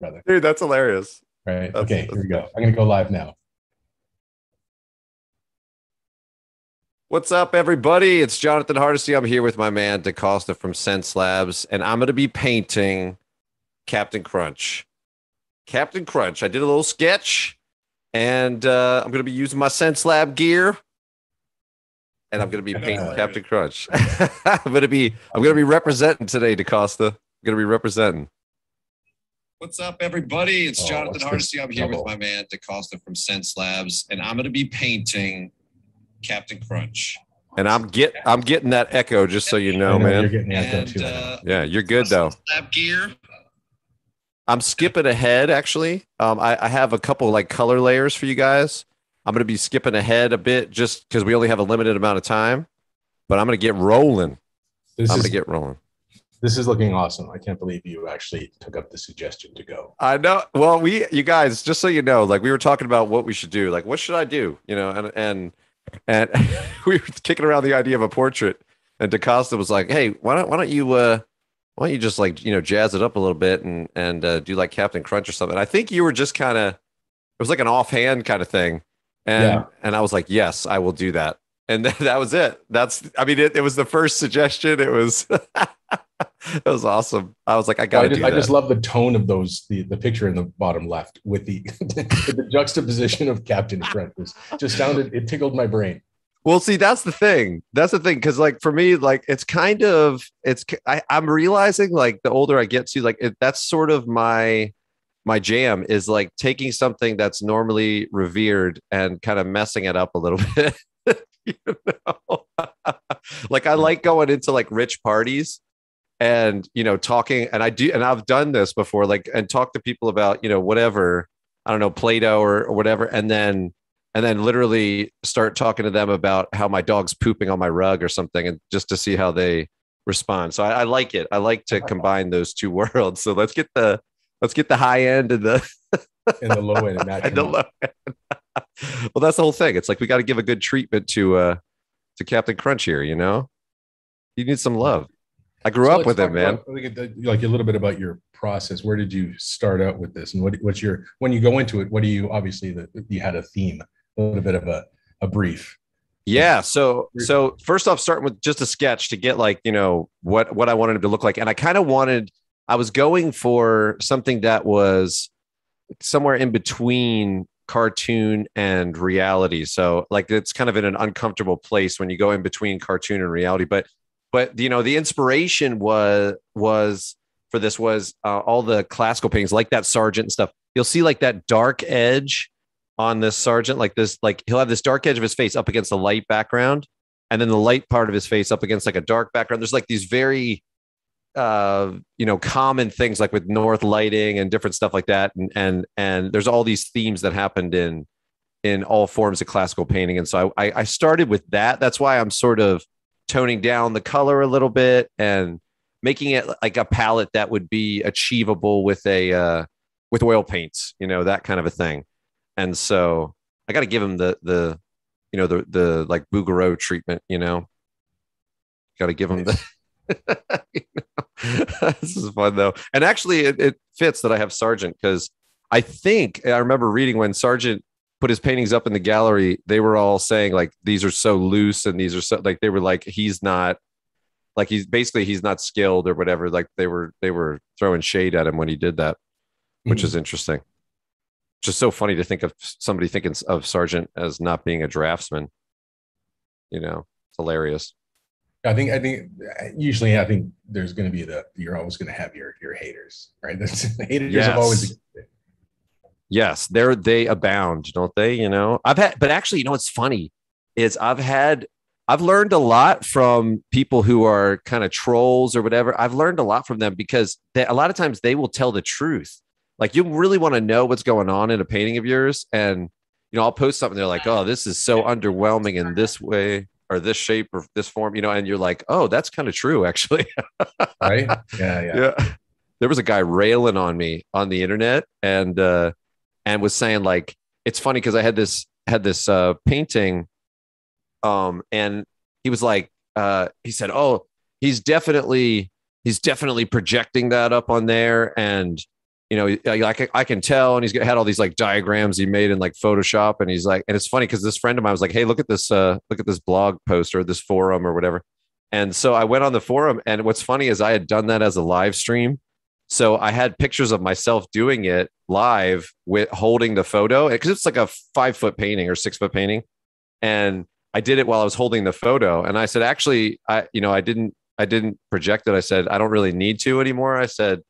brother. Dude, that's hilarious. Right. That's- okay, that's here we go. I'm gonna go live now. What's up, everybody? It's Jonathan Hardesty. I'm here with my man DaCosta from Xencelabs, and I'm going to be painting Cap'n Crunch. Cap'n Crunch. I did a little sketch, and uh, I'm going to be using my Sense Lab gear, and I'm going to be painting Cap'n Crunch. I'm going to be I'm going to be representing today, DaCosta. I'm going to be representing. What's up, everybody? It's Oh, Jonathan what's Hardesty. I'm here with my man DaCosta from Xencelabs, and I'm going to be painting Cap'n Crunch. And I'm get I'm getting that echo just so you know, I know You're man. getting echo And, too. I uh, yeah, you're good though. Lab gear. I'm skipping ahead actually. Um, I, I have a couple like color layers for you guys. I'm gonna be skipping ahead a bit just because we only have a limited amount of time. But I'm gonna get rolling. this I'm gonna get rolling. This is looking awesome. I can't believe you actually took up the suggestion to go. I know. Well, we, you guys, just so you know, like we were talking about what we should do. Like, what should I do? You know, and and and we were kicking around the idea of a portrait, and DaCosta was like, "Hey, why don't why don't you uh why don't you just like you know jazz it up a little bit and and uh, do like Cap'n Crunch or something?" I think you were just kind of it was like an offhand kind of thing, and Yeah. and I was like, "Yes, I will do that." And that was it. That's I mean, it, it was the first suggestion. It was it was awesome. I was like, I I gotta just, I just love the tone of those the, the picture in the bottom left with the with the juxtaposition of Captain Front was just sounded it tickled my brain. Well, see, that's the thing. That's the thing. Because, like, for me, like, it's kind of, it's, I, I'm realizing, like, the older I get to, like, it, that's sort of my, my jam is like taking something that's normally revered and kind of messing it up a little bit. you know? like, I like going into like rich parties and, you know, talking, and I do, and I've done this before, like, and talk to people about, you know, whatever, I don't know, Play-Doh or, or whatever. And then, and then literally start talking to them about how my dog's pooping on my rug or something and just to see how they respond. So i, I like it. I like to combine those two worlds. So let's get the let's get the high end and the, in the low end and and the low end. Well that's the whole thing. It's like we got to give a good treatment to uh to cap'n crunch here you know? You need some love i grew So up with it, man about, like, a little bit about your process. Where did you start out with this, and what, what's your when you go into it? What do you obviously the, you had a theme, a little bit of a a brief. Yeah. So so first off, starting with just a sketch to get like you know what what I wanted it to look like, and I kind of wanted I was going for something that was somewhere in between cartoon and reality. So like it's kind of in an uncomfortable place when you go in between cartoon and reality. But but you know the inspiration was was for this was uh, all the classical paintings like that Sargent and stuff. You'll see like that dark edge on this Sargent like this like he'll have this dark edge of his face up against the light background and then the light part of his face up against like a dark background. There's like these very uh you know common things like with north lighting and different stuff like that and and and there's all these themes that happened in in all forms of classical painting. And so i i started with that. That's why i'm sort of toning down the color a little bit and making it like a palette that would be achievable with a uh with oil paints you know that kind of a thing and so I got to give him the the you know the the like Bouguereau treatment. You know, got to give him the. You know? this is fun though, and actually it, it fits that I have Sargent because I think I remember reading when Sargent put his paintings up in the gallery, they were all saying like these are so loose and these are so like they were like he's not like he's basically he's not skilled or whatever. Like they were they were throwing shade at him when he did that, which Mhm. is interesting just so funny to think of somebody thinking of Sargent as not being a draftsman. You know, it's hilarious. I think I think usually I think there's going to be the you're always going to have your your haters, right? That's haters have always Yes, they're they abound, don't they? You know, I've had, but actually, you know what's funny is I've had, I've learned a lot from people who are kind of trolls or whatever. I've learned a lot from them because they, a lot of times they will tell the truth. Like you really want to know what's going on in a painting of yours, and you know, I'll post something. They're like, "Oh, this is so underwhelming in this way." Or this shape or this form, you know, and you're like, oh, that's kind of true, actually. right. Yeah, yeah. yeah. There was a guy railing on me on the internet and uh and was saying like it's funny because I had this had this uh painting um and he was like uh he said, "Oh, he's definitely he's definitely projecting that up on there and you know, like I, can tell, and he's had all these like diagrams he made in like Photoshop, and he's like, and it's funny because this friend of mine was like, "Hey, look at this, uh, look at this blog post or this forum or whatever," and so I went on the forum, and what's funny is I had done that as a live stream, so I had pictures of myself doing it live with holding the photo because it's like a five foot painting or six foot painting, and I did it while I was holding the photo, and I said, actually, I, you know, I didn't, I didn't project it. I said, I don't really need to anymore. I said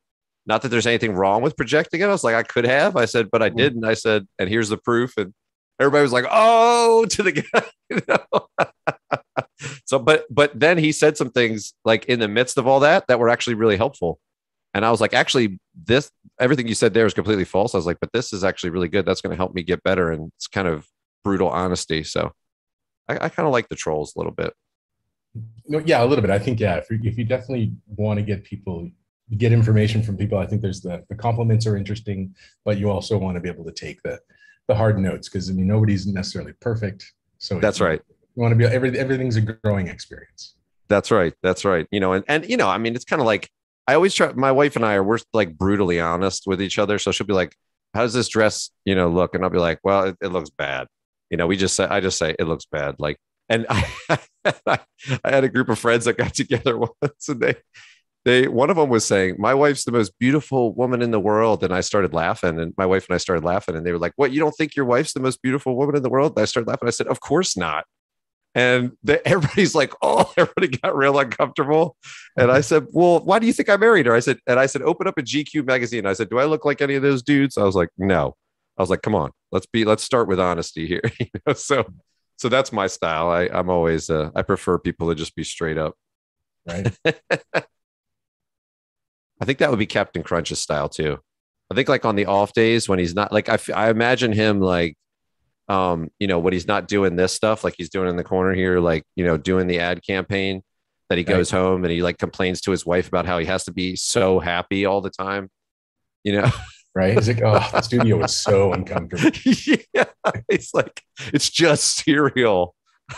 not that there's anything wrong with projecting it. I was like, I could have. I said, but I mm-hmm. didn't. I said, and here's the proof. And everybody was like, oh, to the guy. You know? so, but but then he said some things like in the midst of all that that were actually really helpful. And I was like, actually, this everything you said there is completely false. I was like, but this is actually really good. That's going to help me get better. And it's kind of brutal honesty. So I, I kind of like the trolls a little bit. No, yeah, a little bit. I think yeah, if, if you definitely want to get people get information from people. I think there's the the compliments are interesting, but you also want to be able to take the the hard notes because I mean nobody's necessarily perfect. So that's right. You want to be every, everything's a growing experience. That's right. That's right. You know, and and you know, I mean, it's kind of like I always try. My wife and I are we're like brutally honest with each other. So she'll be like, "How does this dress, you know, look?" And I'll be like, "Well, it, it looks bad." You know, we just say I just say it looks bad. Like, and I, I had a group of friends that got together once, and they they one of them was saying my wife's the most beautiful woman in the world and i started laughing and my wife and i started laughing and they were like what you don't think your wife's the most beautiful woman in the world and i started laughing i said of course not and the, everybody's like oh everybody got real uncomfortable. And i said well why do you think i married her? I said and i said open up a gq magazine. I said do i look like any of those dudes? I was like no. I was like come on let's be let's start with honesty here. You know so so that's my style. I i'm always uh, i prefer people to just be straight up. Right. I think that would be Cap'n Crunch's style too. I think like on the off days when he's not like I, I imagine him like um you know when he's not doing this stuff like he's doing in the corner here like you know doing the ad campaign that he goes right. home and he like complains to his wife about how he has to be so happy all the time you know right he's like oh the studio is so uncomfortable yeah it's like it's just cereal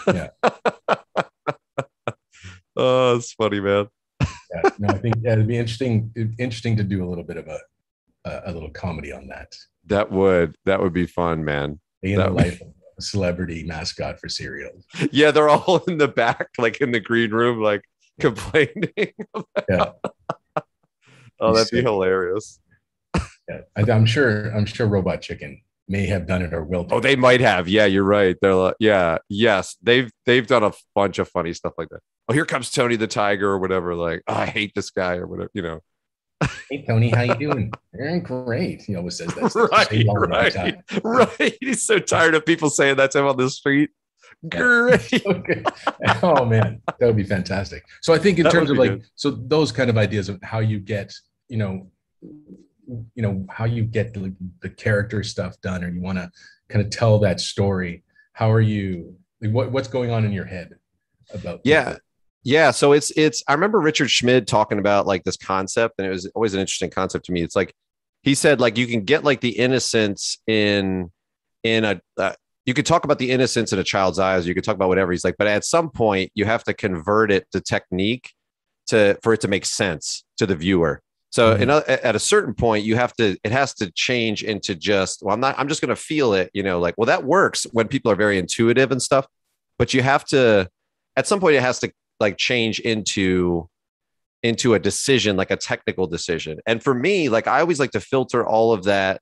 yeah oh it's funny man yeah, no, I think yeah, it'd be interesting. Interesting to do a little bit of a a, a little comedy on that. That would that would be fun, man. Life of a celebrity mascot for cereal. Yeah, they're all in the back, like in the green room, like complaining. yeah. oh, that'd be hilarious. Yeah, I, am sure. I'm sure Robot Chicken may have done it or will. oh, they might have. Yeah, you're right. They're like, yeah, yes, they've they've done a bunch of funny stuff like that oh, here comes Tony the Tiger or whatever. Like, oh, I hate this guy or whatever, you know. Hey Tony, how you doing? You're great. He always says that. right, right, right. He's so tired of people saying that to him on the street. Great. okay. Oh man, that would be fantastic. So I think in that terms of like, good. so those kind of ideas of how you get, you know, you know, how you get the, the character stuff done, or you want to kind of tell that story. How are you? Like, what what's going on in your head about? Yeah. People? Yeah, so it's it's I remember Richard Schmid talking about like this concept and it was always an interesting concept to me. It's like he said like you can get like the innocence in in a uh, you could talk about the innocence in a child's eyes, you could talk about whatever he's like, but at some point you have to convert it to technique to for it to make sense to the viewer. So mm-hmm. in a, at a certain point you have to it has to change into just well I'm not I'm just going to feel it, you know, like well that works when people are very intuitive and stuff, but you have to at some point it has to like change into into a decision like a technical decision. And for me like i always like to filter all of that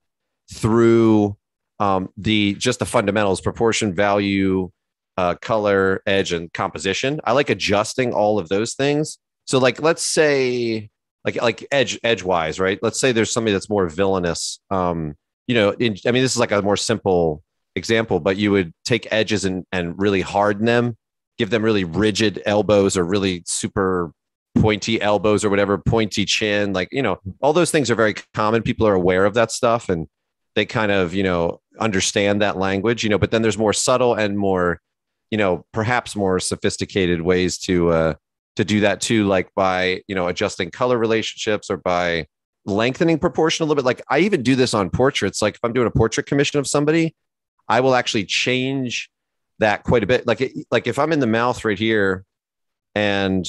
through um, the just the fundamentals proportion value uh, color edge and composition. I like adjusting all of those things. So like let's say like like edge edge wise right? Let's say there's somebody that's more villainous um you know in, i mean this is like a more simple example but you would take edges and and really harden them give them really rigid elbows or really super pointy elbows or whatever, pointy chin. Like, you know, all those things are very common. People are aware of that stuff and they kind of, you know, understand that language, you know, but then there's more subtle and more, you know, perhaps more sophisticated ways to, uh, to do that too, like by, you know, adjusting color relationships or by lengthening proportion a little bit. Like I even do this on portraits. Like if I'm doing a portrait commission of somebody, I will actually change that quite a bit. Like, it, like if I'm in the mouth right here, and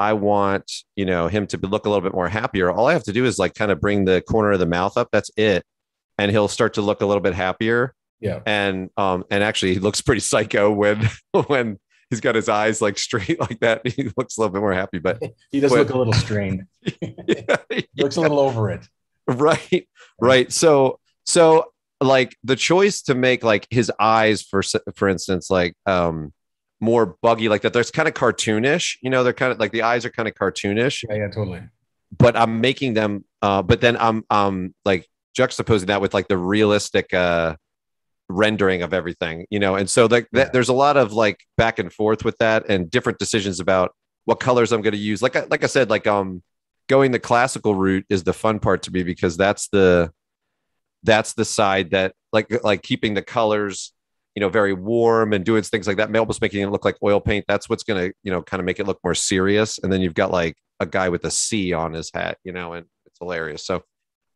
I want, you know, him to look a little bit more happier, all I have to do is like kind of bring the corner of the mouth up. That's it. And he'll start to look a little bit happier. Yeah. And um and actually he looks pretty psycho when when he's got his eyes like straight like that. He looks a little bit more happy, but he does but, look a little strained. yeah, he looks a little over it. Right. Right. So so like the choice to make like his eyes for for instance like um more buggy like that there's kind of cartoonish you know they're kind of like the eyes are kind of cartoonish. Yeah yeah totally. But i'm making them uh but then i'm um like juxtaposing that with like the realistic uh rendering of everything you know? And so like yeah. there's a lot of like back and forth with that and different decisions about what colors i'm going to use. Like like i said like um going the classical route is the fun part to me because that's the that's the side that like like keeping the colors you know very warm and doing things like that. Almost making it look like oil paint. That's what's going to you know kind of make it look more serious. And then you've got like a guy with a c on his hat you know and it's hilarious. So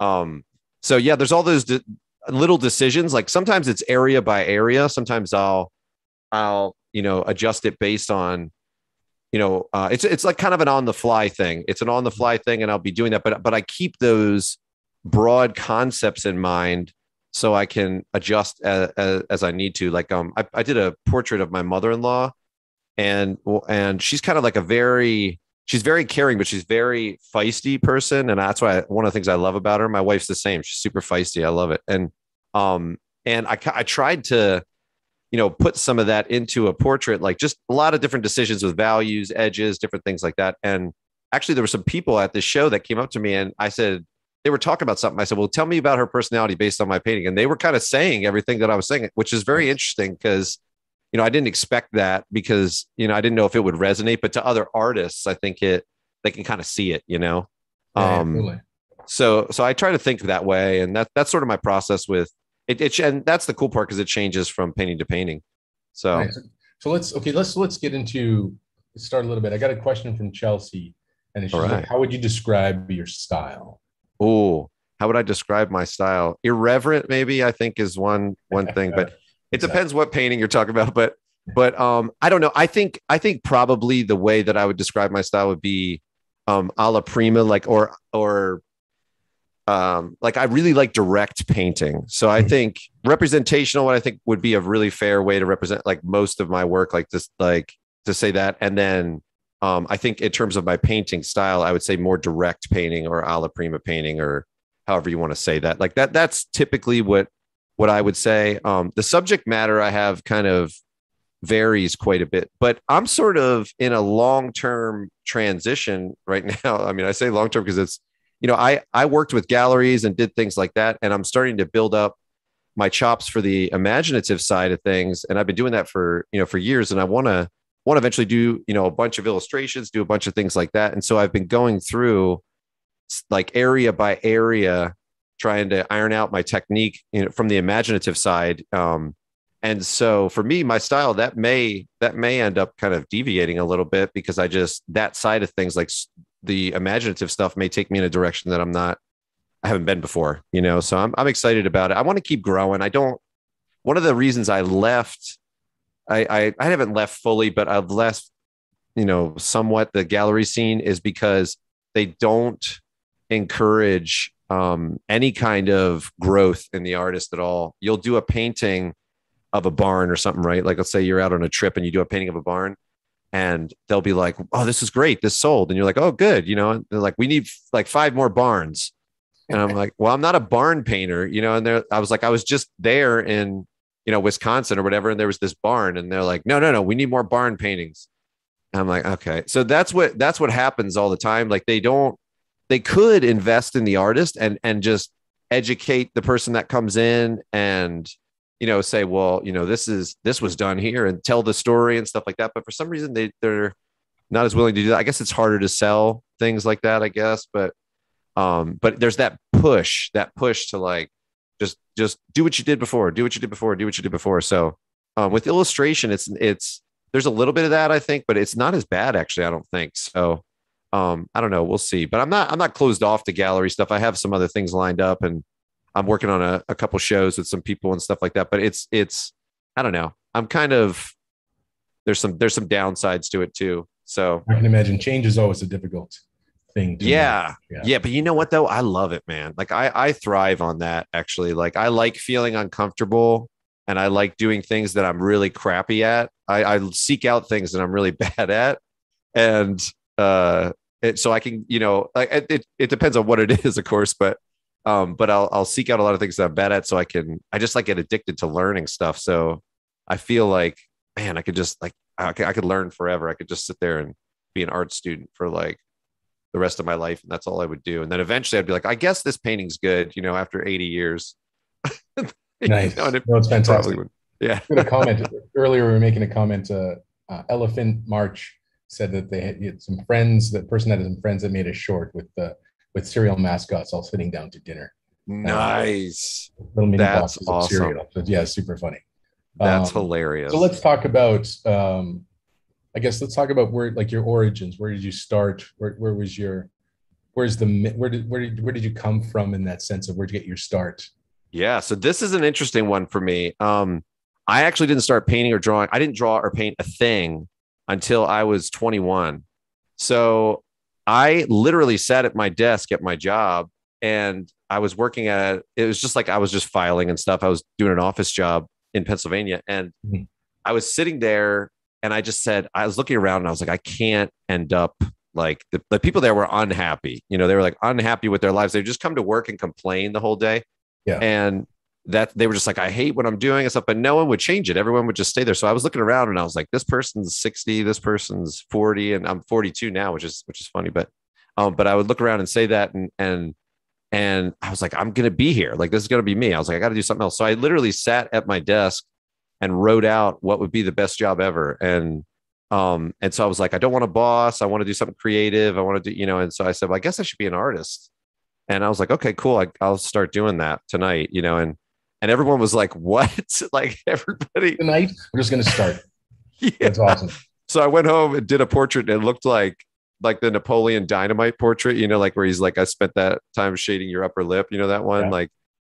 um so yeah there's all those de- little decisions. Like sometimes it's area by area. Sometimes i'll i'll you know adjust it based on you know uh, it's it's like kind of an on the fly thing. It's an on the fly thing and i'll be doing that but but i keep those broad concepts in mind so I can adjust as, as, as I need to. Like, um, I, I did a portrait of my mother-in-law and, and she's kind of like a very, she's very caring, but she's very feisty person. And that's why I, one of the things I love about her, my wife's the same. She's super feisty. I love it. And, um, and I, I tried to, you know, put some of that into a portrait, like just a lot of different decisions with values, edges, different things like that. And actually there were some people at this show that came up to me and I said, they were talking about something. I said, "Well, tell me about her personality based on my painting," and they were kind of saying everything that I was saying, which is very interesting because you know I didn't expect that because you know I didn't know if it would resonate, but to other artists, I think it they can kind of see it, you know. Yeah, um. So so I try to think that way, and that that's sort of my process with it. it and that's the cool part because it changes from painting to painting. So. Right. so let's okay let's let's get into start a little bit. I got a question from Chelsea, and she's right. like, "How would you describe your style?" Oh, how would I describe my style? Irreverent, maybe I think is one one thing, but it depends what painting you're talking about. But but um, I don't know. I think I think probably the way that I would describe my style would be um alla prima, like or or um like I really like direct painting. So I think representational what I think would be a really fair way to represent like most of my work, like this, like to say that. And then um, I think in terms of my painting style, I would say more direct painting or alla prima painting or however you want to say that. Like that, that's typically what what I would say. Um, the subject matter I have kind of varies quite a bit, but I'm sort of in a long term transition right now. I mean, I say long term because it's you know I I worked with galleries and did things like that, and I'm starting to build up my chops for the imaginative side of things, and I've been doing that for you know for years, and I want to want to eventually do you know a bunch of illustrations do a bunch of things like that. And so i've been going through like area by area trying to iron out my technique you know, from the imaginative side um, and so for me my style that may that may end up kind of deviating a little bit because i just that side of things like the imaginative stuff may take me in a direction that i'm not i haven't been before you know? So i'm, I'm excited about it. I want to keep growing. I don't one of the reasons i left I, I, I haven't left fully, but I've left, you know, somewhat the gallery scene is because they don't encourage um, any kind of growth in the artist at all. You'll do a painting of a barn or something, right? Like let's say you're out on a trip and you do a painting of a barn and they'll be like, Oh, this is great. This sold. And you're like, Oh, good. You know, and they're like, we need like five more barns. And I'm like, well, I'm not a barn painter, you know, and there, I was like, I was just there in you know, Wisconsin or whatever, and there was this barn, and they're like, no, no, no, we need more barn paintings. And I'm like, okay. So that's what that's what happens all the time. Like they don't they could invest in the artist and and just educate the person that comes in and you know say well you know this is this was done here and tell the story and stuff like that but for some reason they they're not as willing to do that i guess it's harder to sell things like that i guess but um but there's that push that push to like just just do what you did before do what you did before do what you did before. So um, with illustration it's it's there's a little bit of that i think but it's not as bad actually i don't think. So um, i don't know we'll see. But i'm not i'm not closed off to gallery stuff. I have some other things lined up and i'm working on a, a couple shows with some people and stuff like that. But it's it's i don't know. I'm kind of there's some there's some downsides to it too. So I can imagine change is always a difficult thing. Yeah, yeah, yeah. But you know what though? I love it, man. Like I I thrive on that actually. Like I like feeling uncomfortable and I like doing things that I'm really crappy at. I, I seek out things that I'm really bad at. And uh it, so I can, you know, like it, it depends on what it is, of course, but um, but I'll I'll seek out a lot of things that I'm bad at so I can I just like get addicted to learning stuff. So I feel like man, I could just like I could, I could learn forever. I could just sit there and be an art student for like the rest of my life, and that's all I would do. And then eventually, I'd be like, I guess this painting's good, you know, after 80 years. nice. it, no, it's fantastic. Would, yeah. a comment earlier. We were making a comment. Uh, uh, Elephant March said that they had, had, some friends. That person had some friends that made a short with the with cereal mascots all sitting down to dinner. Nice. Uh, little mini That's boxes awesome. of cereal. So, yeah, super funny. That's um, hilarious. So let's talk about um, I guess let's talk about where like your origins. Where did you start? Where where was your where's the where did where did where did you come from in that sense of where to get your start? Yeah, so this is an interesting one for me. Um, I actually didn't start painting or drawing. I didn't draw or paint a thing until I was 21. So I literally sat at my desk at my job and I was working at it was just like I was just filing and stuff. I was doing an office job in Pennsylvania and mm-hmm. I was sitting there and I just said, I was looking around and I was like, I can't end up like the, the people there were unhappy. You know, they were like unhappy with their lives. They just come to work and complain the whole day. Yeah. And that they were just like, I hate what I'm doing and stuff, but no one would change it. Everyone would just stay there. So I was looking around and I was like, this person's 60, this person's 40, and I'm 42 now, which is which is funny. But um, but I would look around and say that and and and I was like, I'm gonna be here. Like this is gonna be me. I was like, I gotta do something else. So I literally sat at my desk and wrote out what would be the best job ever. And um, and so I was like, I don't want a boss. I want to do something creative. I want to do, you know, and so I said, well, I guess I should be an artist. And I was like, okay, cool. I, I'll start doing that tonight, you know, and and everyone was like, what? like everybody tonight, we're just gonna start. yeah. That's awesome. So I went home and did a portrait and it looked like like the Napoleon Dynamite portrait, you know, like where he's like, I spent that time shading your upper lip, you know, that one. Yeah. Like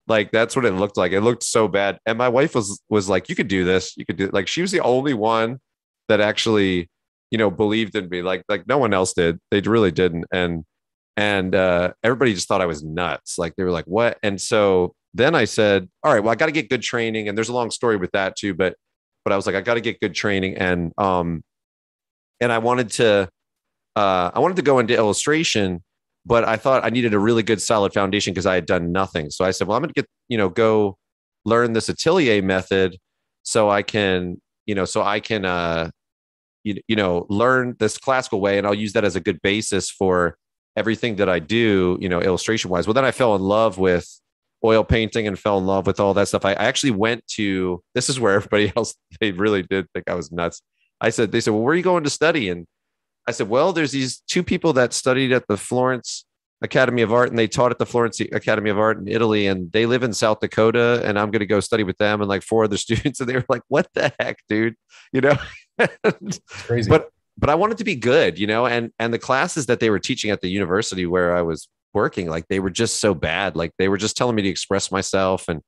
like that's what it looked like. It looked so bad. And my wife was was like, "You could do this. You could do." Like she was the only one that actually, you know, believed in me. Like like no one else did. They really didn't. And and uh, everybody just thought I was nuts. Like they were like, "What?" And so then I said, "All right, well, I got to get good training." And there's a long story with that too, but but I was like, I got to get good training, and um, and I wanted to, uh, I wanted to go into illustration but I thought I needed a really good solid foundation because I had done nothing. So I said, well, I'm going to get, you know, go learn this atelier method so I can, you know, so I can, uh, you, you know, learn this classical way and I'll use that as a good basis for everything that I do, you know, illustration wise. Well, then I fell in love with oil painting and fell in love with all that stuff. I, I actually went to, this is where everybody else, they really did think I was nuts. I said, they said, well, where are you going to study? And I said, well, there's these two people that studied at the Florence Academy of Art and they taught at the Florence Academy of Art in Italy and they live in South Dakota and I'm going to go study with them and like four other students and they were like what the heck dude? You know? Crazy. but but I wanted to be good you know? And and the classes that they were teaching at the university where I was working like they were just so bad. Like they were just telling me to express myself and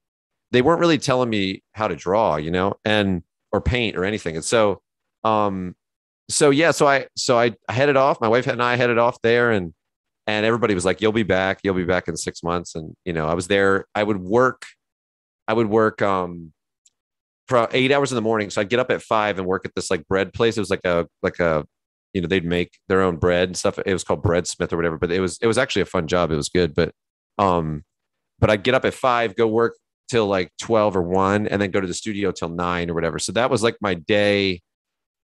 they weren't really telling me how to draw you know and or paint or anything. And so um so yeah, so I so I headed off. My wife and I headed off there, and and everybody was like, "You'll be back. You'll be back in six months." And you know, I was there. I would work. I would work um for eight hours in the morning. So I'd get up at five and work at this like bread place. It was like a like a you know they'd make their own bread and stuff. It was called Breadsmith or whatever. But it was it was actually a fun job. It was good. But um, but I'd get up at five, go work till like twelve or one, and then go to the studio till nine or whatever. So that was like my day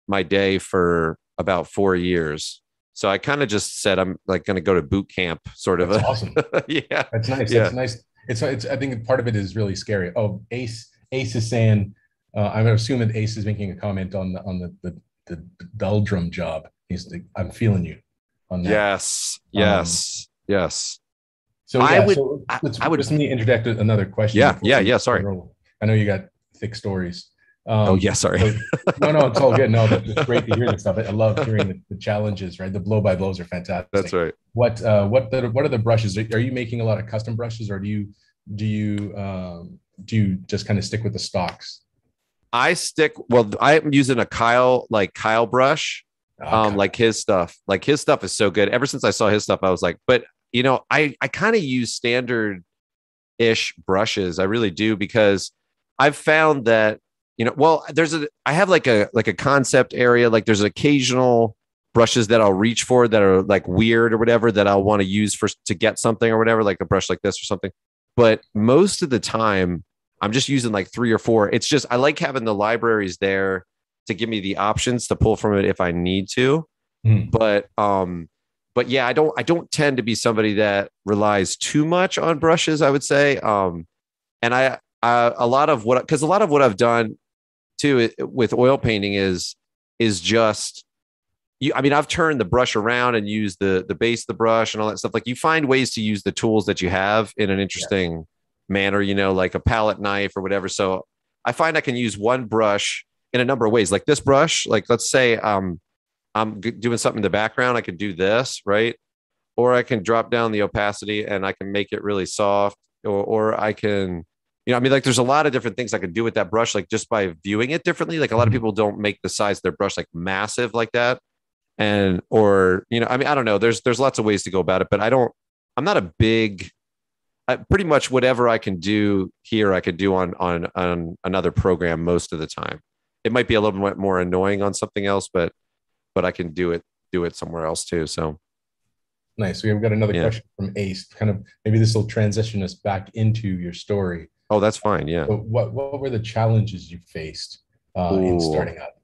my day for about four years. So I kind of just said I'm like going to go to boot camp, sort of. That's a, awesome. yeah, that's nice. Yeah. That's nice. It's it's. I think part of it is really scary. Oh, Ace Ace is saying. Uh, I'm assuming Ace is making a comment on the on the the, the doldrum job. He's like, I'm feeling you on that. Yes. Yes. Um, yes. So yeah, I would. So let's, I would. Just let me interject another question. Yeah. Yeah. Yeah. Sorry. I know you got thick stories. Um, oh yeah, sorry. so, no, no, it's all good. No, it's great to hear this stuff. I love hearing the, the, challenges. Right, the blow by blows are fantastic. That's right. What uh, what the, what are the brushes? Are you making a lot of custom brushes, or do you do you um, do you just kind of stick with the stocks? I stick. Well, I'm using a Kyle like Kyle brush, um, like his stuff. Like his stuff is so good. Ever since I saw his stuff, I was like, but you know, I I kind of use standard ish brushes. I really do because I've found that you know, well, there's a I have like a like a concept area. Like there's occasional brushes that I'll reach for that are like weird or whatever that I'll want to use for to get something or whatever, like a brush like this or something. But most of the time, I'm just using like three or four. It's just I like having the libraries there to give me the options to pull from it if I need to. Mm. But um, but yeah, I don't I don't tend to be somebody that relies too much on brushes. I would say, um, and I, I a lot of what because a lot of what I've done too with oil painting is is just you, I mean, I've turned the brush around and used the the base of the brush and all that stuff. Like you find ways to use the tools that you have in an interesting yeah. manner, you know, like a palette knife or whatever. So I find I can use one brush in a number of ways. Like this brush, like let's say um I'm doing something in the background, I can do this, right? Or I can drop down the opacity and I can make it really soft, or or I can you know, I mean, like there's a lot of different things I can do with that brush, like just by viewing it differently. Like a lot of mm-hmm. people don't make the size of their brush like massive like that. And or you know i mean i don't know. There's there's lots of ways to go about it but i don't i'm not a big I, pretty much whatever i can do here i could do on on on another program most of the time. It might be a little bit more annoying on something else but but i can do it do it somewhere else too so. Nice. We've got another yeah. question from ace. Kind of maybe this will transition us back into your story oh that's fine yeah so what what were the challenges you faced uh, in starting up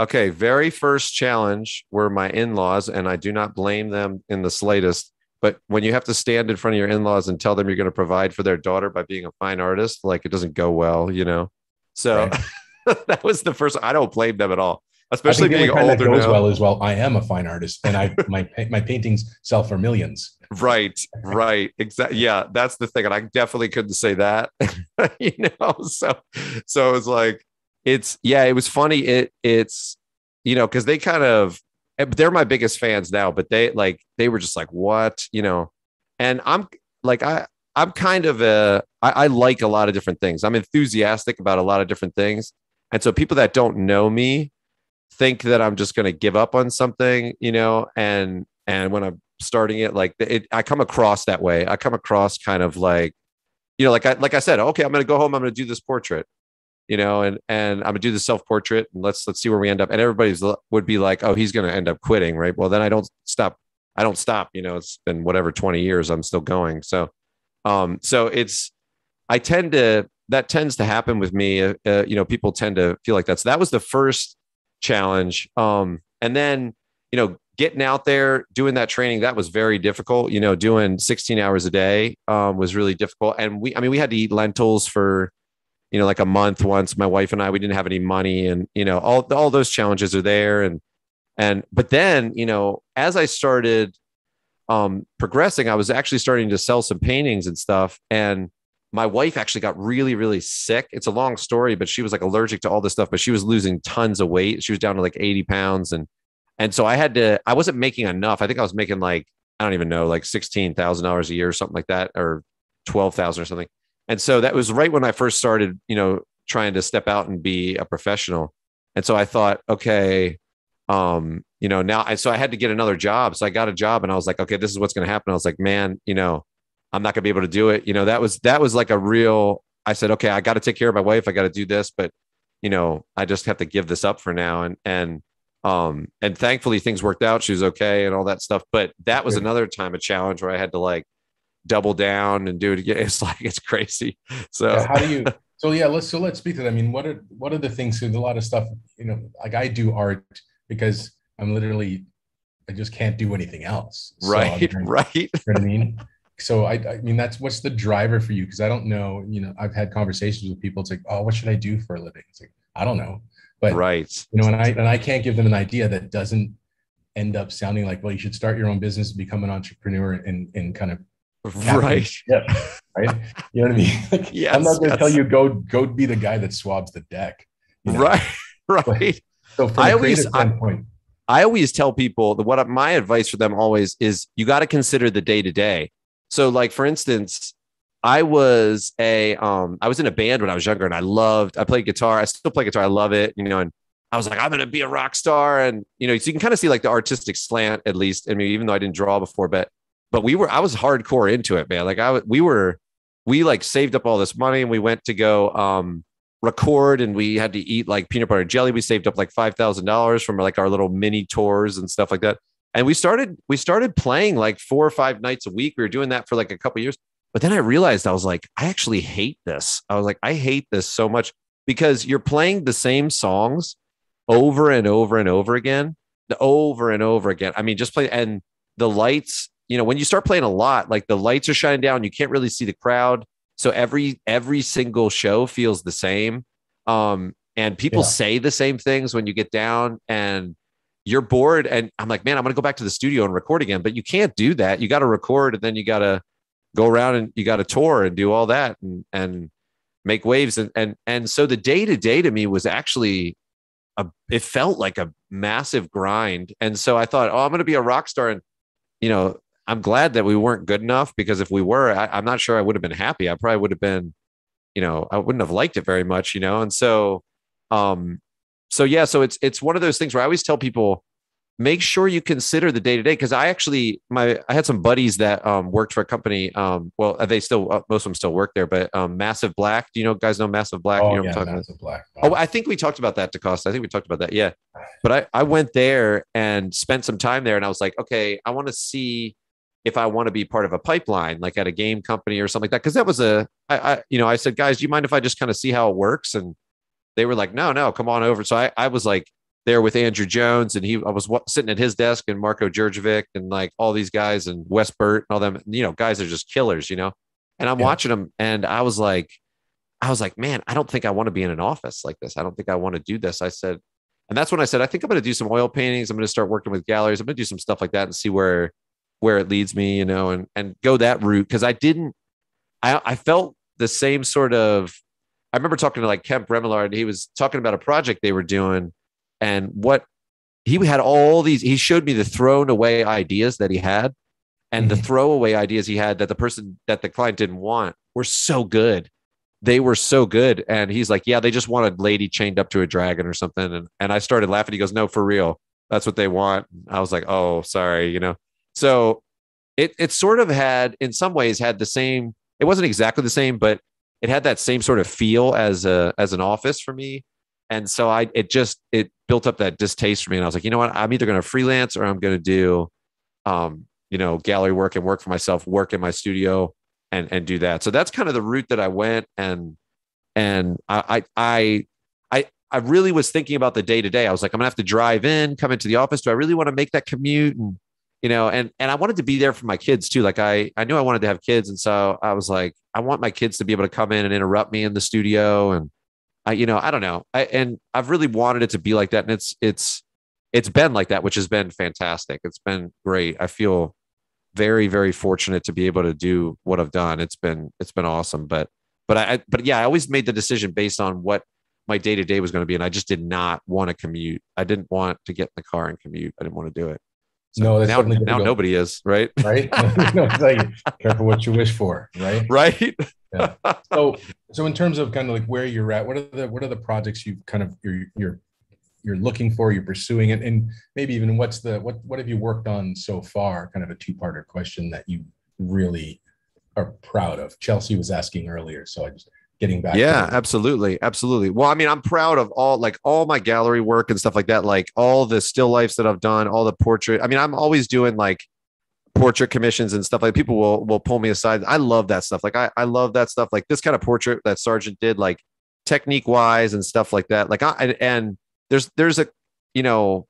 Okay, very first challenge were my in-laws, and I do not blame them in the slightest. But when you have to stand in front of your in-laws and tell them you're going to provide for their daughter by being a fine artist, like it doesn't go well, you know. So right. that was the first. I don't blame them at all, especially being older. That goes now. well as well. I am a fine artist, and I my my paintings sell for millions. Right, right, exactly. Yeah, that's the thing, and I definitely couldn't say that. you know, so so it was like it's yeah, it was funny. It it's you know because they kind of eh, they're my biggest fans now, but they like they were just like what you know, and I'm like I I'm kind of a I, I like a lot of different things. I'm enthusiastic about a lot of different things, and so people that don't know me think that I'm just going to give up on something, you know, and and when I'm starting it, like it, I come across that way. I come across kind of like, you know, like I like I said, okay, I'm going to go home. I'm going to do this portrait, you know, and and I'm gonna do the self portrait and let's let's see where we end up. And everybody's would be like, oh, he's gonna end up quitting, right? Well, then I don't stop. I don't stop. You know, it's been whatever 20 years. I'm still going. So, um, so it's I tend to that tends to happen with me. Uh, uh, you know, people tend to feel like that. So that was the first challenge. Um, and then you know, getting out there doing that training that was very difficult. You know, doing 16 hours a day um, was really difficult. And we, I mean, we had to eat lentils for you know, like a month once. My wife and I, we didn't have any money, and you know, all all those challenges are there. And and but then, you know, as I started um, progressing, I was actually starting to sell some paintings and stuff. And my wife actually got really, really sick. It's a long story, but she was like allergic to all this stuff. But she was losing tons of weight. She was down to like 80 pounds, and and so I had to. I wasn't making enough. I think I was making like I don't even know, like sixteen thousand dollars a year or something like that, or twelve thousand or something. And so that was right when I first started, you know, trying to step out and be a professional. And so I thought, okay, um, you know, now I so I had to get another job. So I got a job and I was like, okay, this is what's going to happen. I was like, man, you know, I'm not going to be able to do it. You know, that was that was like a real I said, okay, I got to take care of my wife. I got to do this, but you know, I just have to give this up for now. And and um and thankfully things worked out. She was okay and all that stuff. But that was another time a challenge where I had to like double down and do it again. It's like it's crazy. So yeah, how do you? So yeah, let's so let's speak to that. I mean, what are what are the things? There's a lot of stuff. You know, like I do art because I'm literally I just can't do anything else. So right. right. You know what I mean? So I, I mean that's what's the driver for you? Because I don't know. You know, I've had conversations with people. It's like, oh, what should I do for a living? It's like I don't know. But right. You know, and I and I can't give them an idea that doesn't end up sounding like, well, you should start your own business, become an entrepreneur, and and kind of right yeah right you know what i mean like, yes, i'm not going to tell you go go be the guy that swabs the deck you know? right right but, so i always standpoint, I, I always tell people that what my advice for them always is you got to consider the day to day so like for instance i was a um i was in a band when i was younger and i loved i played guitar i still play guitar i love it you know and I was like, I'm gonna be a rock star, and you know, so you can kind of see like the artistic slant at least. I mean, even though I didn't draw before, but but we were I was hardcore into it, man. Like I we were we like saved up all this money and we went to go um record and we had to eat like peanut butter and jelly. We saved up like five thousand dollars from like our little mini tours and stuff like that. And we started we started playing like four or five nights a week. We were doing that for like a couple years. But then I realized I was like, I actually hate this. I was like, I hate this so much because you're playing the same songs over and over and over again, over and over again. I mean, just play and the lights, you know, when you start playing a lot, like the lights are shining down, you can't really see the crowd. So every every single show feels the same. Um, and people yeah. say the same things when you get down and you're bored. And I'm like, man, I'm gonna go back to the studio and record again. But you can't do that. You got to record and then you gotta go around and you got to tour and do all that and and make waves. And and and so the day to day to me was actually a it felt like a massive grind. And so I thought, oh, I'm gonna be a rock star. And you know, I'm glad that we weren't good enough because if we were, I, am not sure I would have been happy. I probably would have been, you know, I wouldn't have liked it very much, you know. And so, um, so yeah, so it's it's one of those things where I always tell people, make sure you consider the day to day because I actually my I had some buddies that um, worked for a company. Um, well, they still uh, most of them still work there, but um, Massive Black. Do you know guys know Massive Black? Oh you know yeah, Massive about? Black. Wow. Oh, I think we talked about that, to DaCosta. I think we talked about that. Yeah, but I I went there and spent some time there, and I was like, okay, I want to see if I want to be part of a pipeline, like at a game company or something like that. Cause that was a, I, I, you know, I said, guys, do you mind if I just kind of see how it works? And they were like, no, no, come on over. So I, I was like there with Andrew Jones and he, I was sitting at his desk and Marco Djurdjevic and like all these guys and Wes Burt and all them, you know, guys are just killers, you know? And I'm yeah. watching them and I was like, I was like, man, I don't think I want to be in an office like this. I don't think I want to do this. I said, and that's when I said, I think I'm going to do some oil paintings. I'm going to start working with galleries. I'm going to do some stuff like that and see where, where it leads me, you know, and and go that route because I didn't. I I felt the same sort of. I remember talking to like Kemp Remillard. He was talking about a project they were doing, and what he had all these. He showed me the thrown away ideas that he had, and mm-hmm. the throwaway ideas he had that the person that the client didn't want were so good. They were so good, and he's like, "Yeah, they just want a lady chained up to a dragon or something." And and I started laughing. He goes, "No, for real." That's what they want. I was like, oh, sorry, you know. So it it sort of had in some ways had the same it wasn't exactly the same but it had that same sort of feel as a as an office for me. And so i it just it built up that distaste for me. And i was like you know what? I'm either going to freelance or i'm going to do um you know gallery work and work for myself work in my studio and and do that. So that's kind of the route that i went. And and i i i i really was thinking about the day to day. I was like i'm gonna have to drive in come into the office. Do i really want to make that commute? And you know and and i wanted to be there for my kids too like i i knew i wanted to have kids and so i was like i want my kids to be able to come in and interrupt me in the studio and i you know i don't know i and i've really wanted it to be like that and it's it's it's been like that which has been fantastic. It's been great. I feel very very fortunate to be able to do what i've done. It's been it's been awesome but but i but yeah i always made the decision based on what my day to day was going to be and i just did not want to commute. I didn't want to get in the car and commute. I didn't want to do it so no, that's now, now nobody is right. Right. no, it's like careful what you wish for. Right. Right. yeah. So, so in terms of kind of like where you're at, what are the what are the projects you kind of you're you're you're looking for, you're pursuing it, and maybe even what's the what what have you worked on so far? Kind of a two parter question that you really are proud of. Chelsea was asking earlier, so I just getting back. Yeah, absolutely. Absolutely. Well, I mean, I'm proud of all like all my gallery work and stuff like that, like all the still lifes that I've done, all the portrait. I mean, I'm always doing like portrait commissions and stuff like people will will pull me aside. I love that stuff. Like I, I love that stuff. Like this kind of portrait that Sargent did, like technique wise and stuff like that. Like I and, and there's there's a you know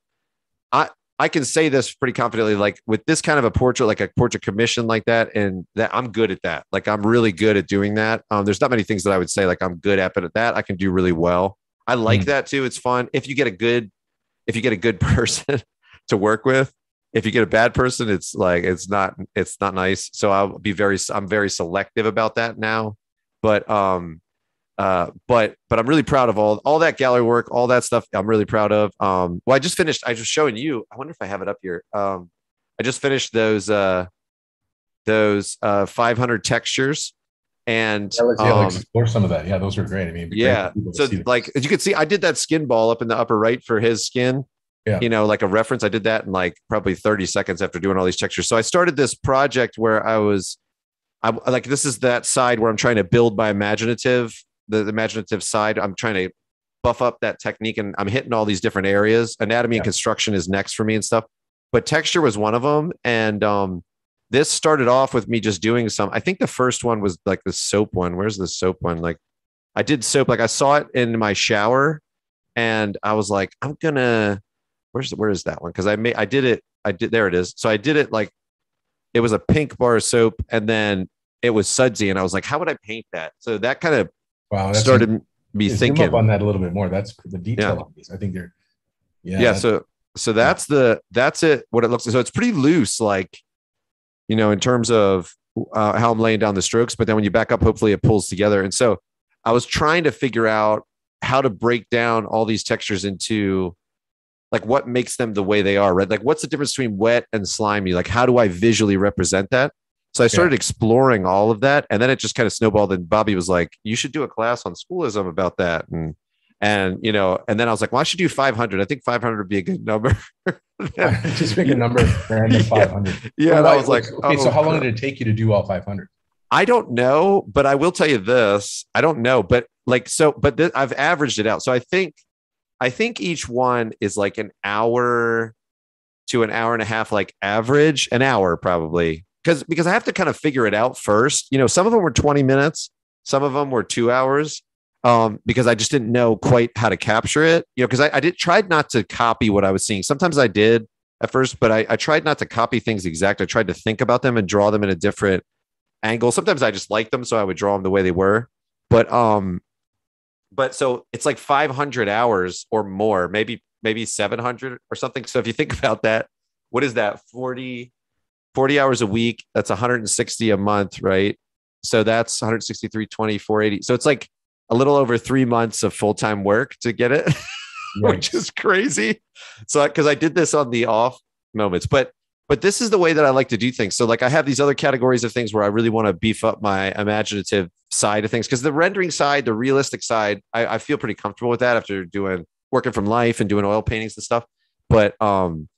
I can say this pretty confidently, like with this kind of a portrait, like a portrait commission like that, and that I'm good at that. Like I'm really good at doing that. Um, there's not many things that I would say like I'm good at, but at that I can do really well. I like mm. that too. It's fun if you get a good, if you get a good person to work with. If you get a bad person, it's like it's not it's not nice. So I'll be very I'm very selective about that now. But um, uh, but but I'm really proud of all all that gallery work, all that stuff. I'm really proud of. Um, well, I just finished. I was showing you. I wonder if I have it up here. Um, I just finished those uh, those uh, 500 textures And yeah, let's, yeah, um, explore some of that. Yeah, those were great. I mean, yeah. So like as you can see, I did that skin ball up in the upper right for his skin. Yeah. You know, like a reference. I did that in like probably 30 seconds after doing all these textures. So I started this project where I was I like this is that side where I'm trying to build my imaginative, the, imaginative side. I'm trying to buff up that technique and I'm hitting all these different areas. Anatomy yeah. and construction is next for me and stuff. But texture was one of them. And um this started off with me just doing some. I think the first one was like the soap one. Where's the soap one? Like I did soap, like I saw it in my shower and I was like, I'm gonna where's where is that one? Because I made I did it, I did there it is. So I did it like it was a pink bar of soap and then it was sudsy, and I was like, how would I paint that? So that kind of wow, started a, me thinking on that a little bit more. That's the detail yeah. on these. I think they're yeah. Yeah. So so that's the that's it. What it looks like. So it's pretty loose, like you know, in terms of uh, how I'm laying down the strokes. But then when you back up, hopefully it pulls together. And so I was trying to figure out how to break down all these textures into like what makes them the way they are, right? Like what's the difference between wet and slimy? Like how do I visually represent that? So I started yeah. exploring all of that, and then it just kind of snowballed. And Bobby was like, "You should do a class on schoolism about that." And and you know, and then I was like, "Well, I should do 500. I think 500 would be a good number." just pick a number random 500. Yeah, yeah and I was like, "Okay, oh, so how long oh, did it take you to do all 500?" I don't know, but I will tell you this: I don't know, but like so, but th- I've averaged it out. So I think, I think each one is like an hour to an hour and a half, like average, an hour probably because because I have to kind of figure it out first. You know, some of them were 20 minutes, some of them were two hours. Um, because I just didn't know quite how to capture it. You know, because I, I did tried not to copy what I was seeing. Sometimes I did at first, but I, I tried not to copy things exact. I tried to think about them and draw them in a different angle. Sometimes I just liked them, so I would draw them the way they were. But um, but so it's like 500 hours or more, maybe maybe 700 or something. So if you think about that, what is that? 40 40 hours a week. That's 160 a month, right? So that's 163, 20, 480. So it's like a little over three months of full time work to get it, which is crazy. So, because I did this on the off moments, but but this is the way that I like to do things. So, like, I have these other categories of things where I really want to beef up my imaginative side of things because the rendering side, the realistic side, I, I feel pretty comfortable with that after doing working from life and doing oil paintings and stuff. But um,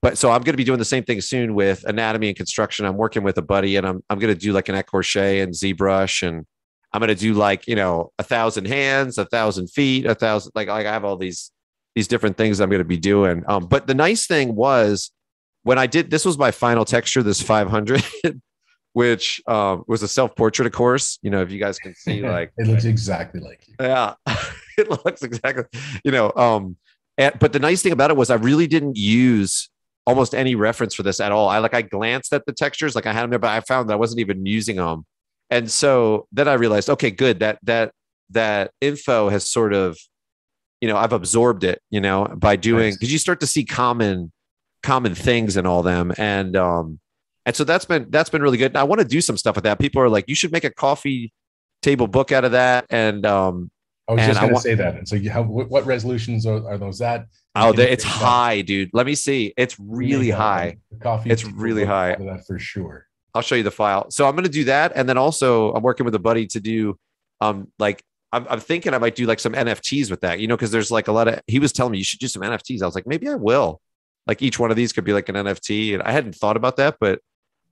but so I'm going to be doing the same thing soon with anatomy and construction. I'm working with a buddy and I'm, I'm going to do like an Ecorche and ZBrush and I'm going to do like, you know, a thousand hands, a thousand feet, a thousand, like, like I have all these, these different things I'm going to be doing. Um, but the nice thing was when I did, this was my final texture, this 500, which um, was a self-portrait, of course, you know, if you guys can see, like, it looks exactly like you. Yeah, it looks exactly, you know, um, and, but the nice thing about it was I really didn't use almost any reference for this at all. I like I glanced at the textures, like I had them there, but I found that I wasn't even using them. And so then I realized, okay, good. That that that info has sort of, you know, I've absorbed it, you know, by doing because nice. you start to see common common things in all them. And um, and so that's been that's been really good. And I want to do some stuff with that. People are like, you should make a coffee table book out of that. And um, I was just going to say that. And so, you have what resolutions are, are those at? Oh, it's high, dude. Let me see. It's really high. coffee. It's really high. That for sure. I'll show you the file. So I'm going to do that, and then also I'm working with a buddy to do, um, like I'm, I'm thinking I might do like some NFTs with that, you know, because there's like a lot of. He was telling me you should do some NFTs. I was like, maybe I will. Like each one of these could be like an NFT, and I hadn't thought about that, but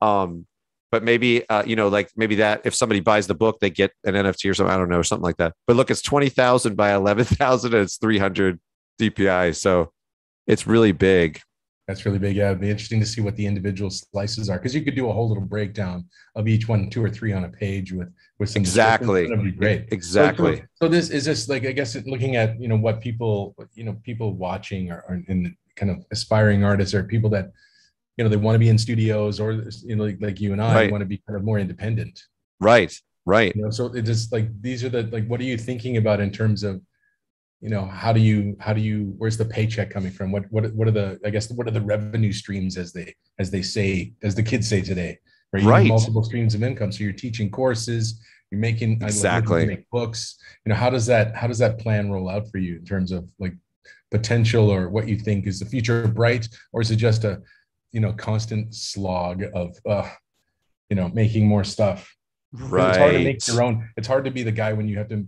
um, but maybe uh, you know, like maybe that if somebody buys the book, they get an NFT or something. I don't know, something like that. But look, it's twenty thousand by eleven thousand, and it's three hundred DPI. So it's really big. That's really big. Yeah, it'd be interesting to see what the individual slices are because you could do a whole little breakdown of each one, two or three on a page with with some exactly. That'd be great. Exactly. So, so, this is this like I guess looking at you know what people you know people watching are, are in kind of aspiring artists or people that you know they want to be in studios or you know like, like you and I right. want to be kind of more independent. Right. Right. You know, so it just like these are the like what are you thinking about in terms of you know how do you how do you where's the paycheck coming from what what what are the i guess what are the revenue streams as they as they say as the kids say today right, you right. multiple streams of income so you're teaching courses you're making exactly make books you know how does that how does that plan roll out for you in terms of like potential or what you think is the future bright or is it just a you know constant slog of uh you know making more stuff Right. It's hard to make your own. It's hard to be the guy when you have to,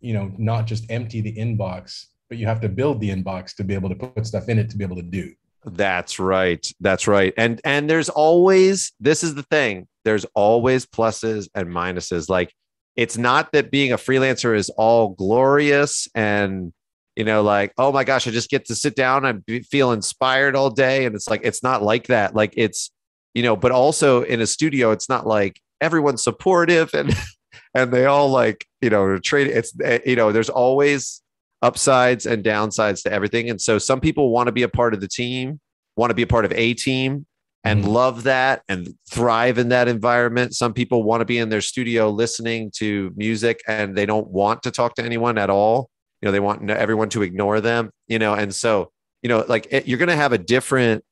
you know, not just empty the inbox, but you have to build the inbox to be able to put stuff in it to be able to do. That's right. That's right. And and there's always this is the thing. There's always pluses and minuses. Like it's not that being a freelancer is all glorious and you know like oh my gosh I just get to sit down and feel inspired all day and it's like it's not like that. Like it's you know but also in a studio it's not like everyone's supportive and and they all like you know trade it's eh, you know there's always upsides and downsides to everything. And so some people want to be a part of the team, want to be a part of a team and mm-hmm. love that and thrive in that environment. Some people want to be in their studio listening to music and they don't want to talk to anyone at all. You know, they want everyone to ignore them, you know, and so, you know, like it, you're going to have a different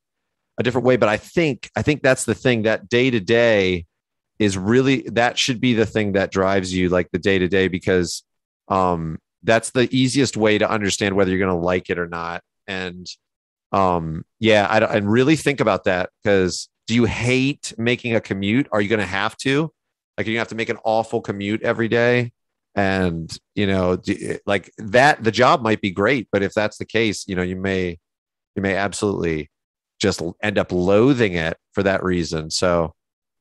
a different way, but I think I think that's the thing that day to day is really that should be the thing that drives you like the day to day because um that's the easiest way to understand whether you're going to like it or not. And um, yeah, I, and really think about that because do you hate making a commute? Are you going to have to? Like, you have to make an awful commute every day. And, you know, like that, the job might be great, but if that's the case, you know, you may, you may absolutely just end up loathing it for that reason. So,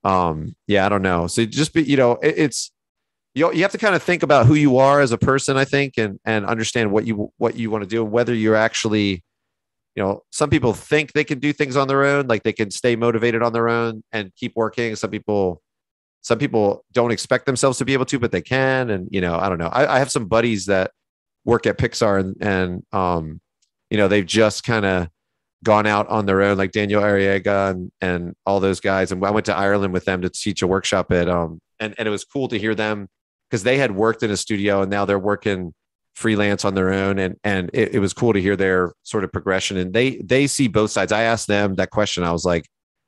um, yeah, I don't know. So just be, you know, it, it's, you you have to kind of think about who you are as a person, I think, and and understand what you what you want to do, and whether you're actually, you know, some people think they can do things on their own, like they can stay motivated on their own and keep working. Some people, some people don't expect themselves to be able to, but they can. And you know, I don't know. I, I have some buddies that work at Pixar, and and um, you know, they've just kind of gone out on their own, like Daniel Arriaga and and all those guys. And I went to Ireland with them to teach a workshop at um, and and it was cool to hear them because they had worked in a studio and now they're working freelance on their own and and it, it, was cool to hear their sort of progression and they they see both sides i asked them that question i was like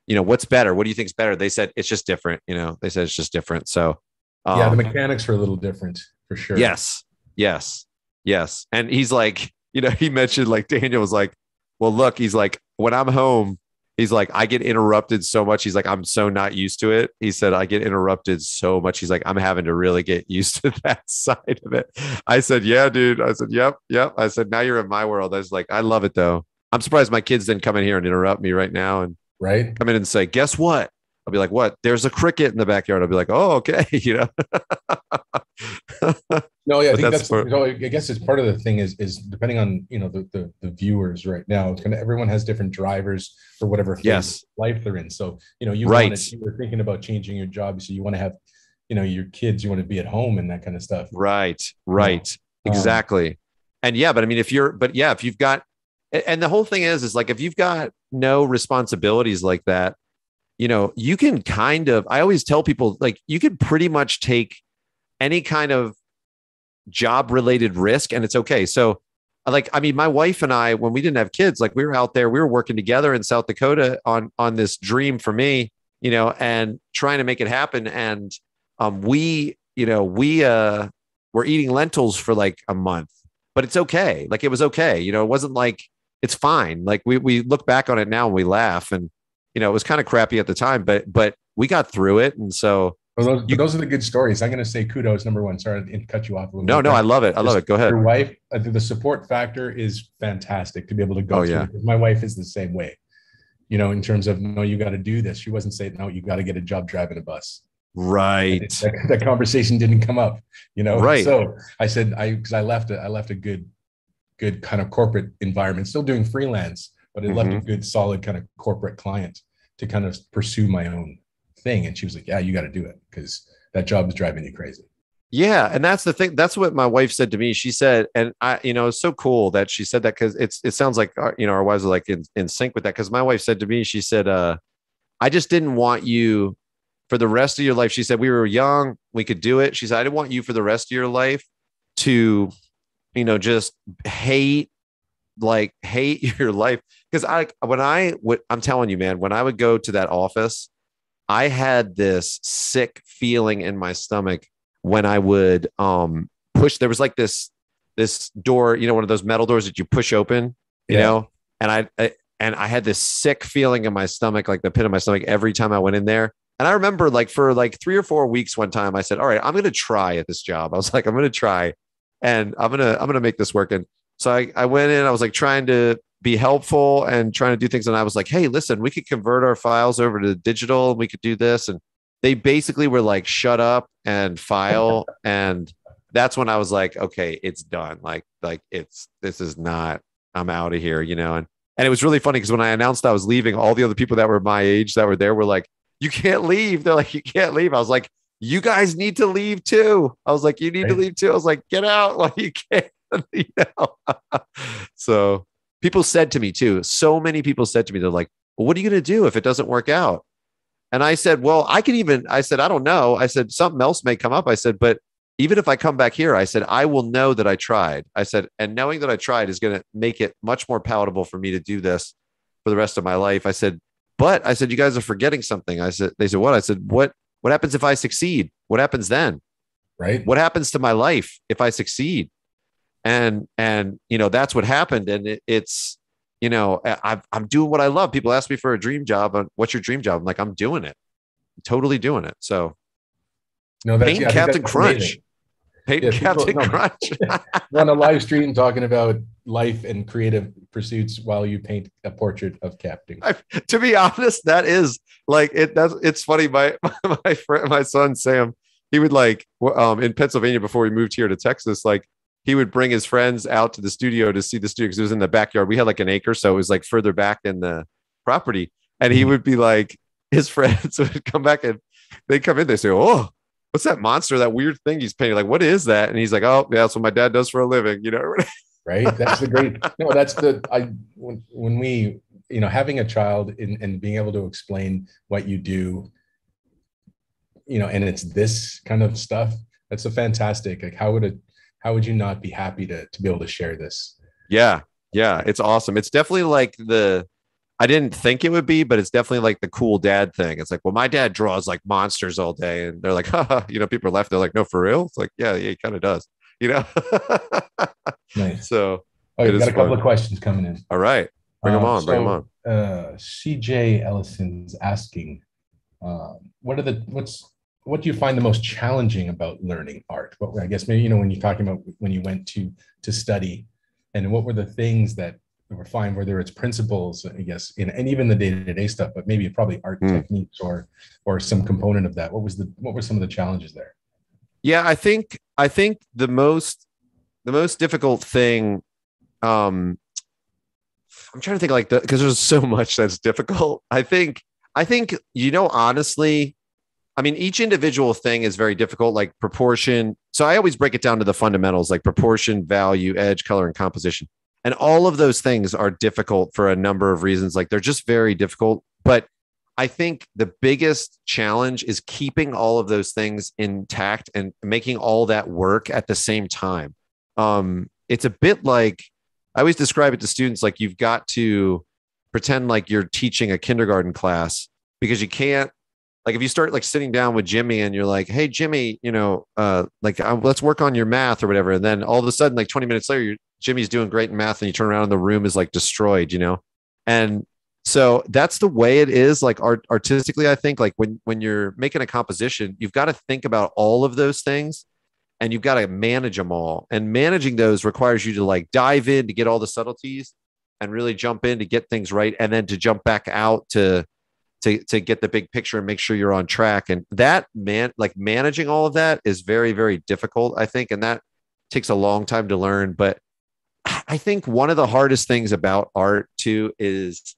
you know what's better what do you think's better they said it's just different you know they said it's just different so um, yeah the um, mechanics are a little different for sure yes yes yes and he's like you know he mentioned like daniel was like well look he's like when i'm home he's like, I get interrupted so much. He's like, I'm so not used to it. He said, I get interrupted so much. He's like, I'm having to really get used to that side of it. I said, Yeah, dude. I said, Yep, yep. I said, Now you're in my world. I was like, I love it though. I'm surprised my kids didn't come in here and interrupt me right now and right come in and say, Guess what? I'll be like, What? There's a cricket in the backyard. I'll be like, Oh, okay. You know. no, yeah, I think that's, that's so I guess it's part of the thing is is depending on you know the the, the viewers right now. It's kind of everyone has different drivers for whatever yes. life they're in. So you know you right. wanted, you were thinking about changing your job, so you want to have you know your kids, you want to be at home and that kind of stuff. Right, right, you know? exactly. Um, and yeah, but I mean, if you're, but yeah, if you've got, and the whole thing is, is like if you've got no responsibilities like that, you know, you can kind of. I always tell people like you can pretty much take any kind of job related risk and it's okay. So like I mean my wife and I when we didn't have kids like we were out there we were working together in South Dakota on on this dream for me, you know, and trying to make it happen and um we, you know, we uh were eating lentils for like a month. But it's okay. Like it was okay. You know, it wasn't like it's fine. Like we we look back on it now and we laugh and you know, it was kind of crappy at the time, but but we got through it and so well, those, you, those are the good stories. I'm going to say kudos number one. Sorry to cut you off a little. No, bit. no, I love it. I love it. Go ahead. Your wife, the support factor is fantastic to be able to go. Oh yeah. My wife is the same way. You know, in terms of no, you got to do this. She wasn't saying no, you got to get a job driving a bus. Right. That, that, conversation didn't come up. You know. Right. So I said I because I left a, I left a good, good kind of corporate environment, still doing freelance, but it mm-hmm. left a mm-hmm. good solid kind of corporate client to kind of pursue my own thing. And she was like, "Yeah, you got to do it because." that job is driving you crazy. Yeah, and that's the thing. That's what my wife said to me. She said, and I, you know, it's so cool that she said that because it's it sounds like our, uh, you know our wives are like in, in sync with that. Because my wife said to me, she said, uh, "I just didn't want you for the rest of your life." She said, "We were young, we could do it." She said, "I didn't want you for the rest of your life to, you know, just hate like hate your life." Because I when I would, I'm telling you, man, when I would go to that office I had this sick feeling in my stomach when I would um push there was like this this door, you know, one of those metal doors that you push open, you yeah. know, and I, I and I had this sick feeling in my stomach, like the pit of my stomach every time I went in there. And I remember like for like three or four weeks one time, I said, All right, I'm gonna try at this job. I was like, I'm gonna try and I'm gonna I'm gonna make this work. And so I, I went in, I was like trying to be helpful and trying to do things. And I was like, hey, listen, we could convert our files over to digital and we could do this. And they basically were like, shut up and file. and that's when I was like, okay, it's done. Like, like it's this is not, I'm out of here, you know. And and it was really funny because when I announced I was leaving, all the other people that were my age that were there were like, you can't leave. They're like, you can't leave. I was like, you guys need to leave too. I was like, you need right. to leave too. I was like, get out. Like you can't, you know. so people said to me too, so many people said to me, they're like, well, what are you going to do if it doesn't work out? And I said, well, I can even, I said, I don't know. I said, something else may come up. I said, but even if I come back here, I said, I will know that I tried. I said, and knowing that I tried is going to make it much more palatable for me to do this for the rest of my life. I said, but I said, you guys are forgetting something. I said, they said, what? I said, what, what happens if I succeed? What happens then? Right. What happens to my life if I succeed? And, and, you know, that's what happened. And it, it's, you know, i am doing what I love. People ask me for a dream job. What's your dream job? I'm like, I'm doing it. I'm totally doing it. So, no, that's yeah, Cap'n Crunch. Amazing. Peyton yeah, Cap'n people, Crunch. no, on a live stream talking about life and creative pursuits while you paint a portrait of Cap'n. I, to be honest, that is like it. That's it's funny. My my friend, my son Sam, he would like um in Pennsylvania before we moved here to Texas, like he would bring his friends out to the studio to see the studio because it was in the backyard. We had like an acre, so it was like further back in the property, and he mm-hmm. would be like his friends would come back and they come in, they say, "Oh." what's that monster, that weird thing he's painting? Like, what is that? And he's like, oh, yeah, that's what my dad does for a living, you know? Right. That's the great, no, that's the, I, when, when we, you know, having a child in, and being able to explain what you do, you know, and it's this kind of stuff, that's a fantastic, like, how would it, how would you not be happy to, to be able to share this? Yeah. Yeah. It's awesome. It's definitely like the, I didn't think it would be, but it's definitely like the cool dad thing. It's like, well, my dad draws like monsters all day, and they're like, Haha, you know, people are left. They're like, no, for real. It's like, yeah, yeah, he kind of does, you know. nice. So, oh, you got a couple of questions coming in. All right, bring them on. So, bring them on. Uh, CJ Ellison's asking, um, what are the what's what do you find the most challenging about learning art? What I guess maybe you know when you're talking about when you went to to study, and what were the things that were fine, whether it's principles, I guess, in, and even the day-to-day stuff, but maybe probably art mm. techniques or or some component of that. What was the what were some of the challenges there? Yeah, I think I think the most the most difficult thing um I'm trying to think like that because there's so much that's difficult. I think I think you know honestly I mean each individual thing is very difficult like proportion. So I always break it down to the fundamentals like proportion, value, edge, color and composition and all of those things are difficult for a number of reasons. Like they're just very difficult. But I think the biggest challenge is keeping all of those things intact and making all that work at the same time. Um, it's a bit like I always describe it to students like you've got to pretend like you're teaching a kindergarten class because you can't like if you start like sitting down with Jimmy and you're like, "Hey Jimmy, you know, uh like uh, let's work on your math or whatever." And then all of a sudden like 20 minutes later Jimmy's doing great in math and you turn around and the room is like destroyed, you know? And so that's the way it is like art artistically, I think like when, when you're making a composition, you've got to think about all of those things and you've got to manage them all and managing those requires you to like dive in to get all the subtleties and really jump in to get things right. And then to jump back out to, to, to get the big picture and make sure you're on track. And that man, like managing all of that is very, very difficult, I think. And that takes a long time to learn, but I think one of the hardest things about art too is,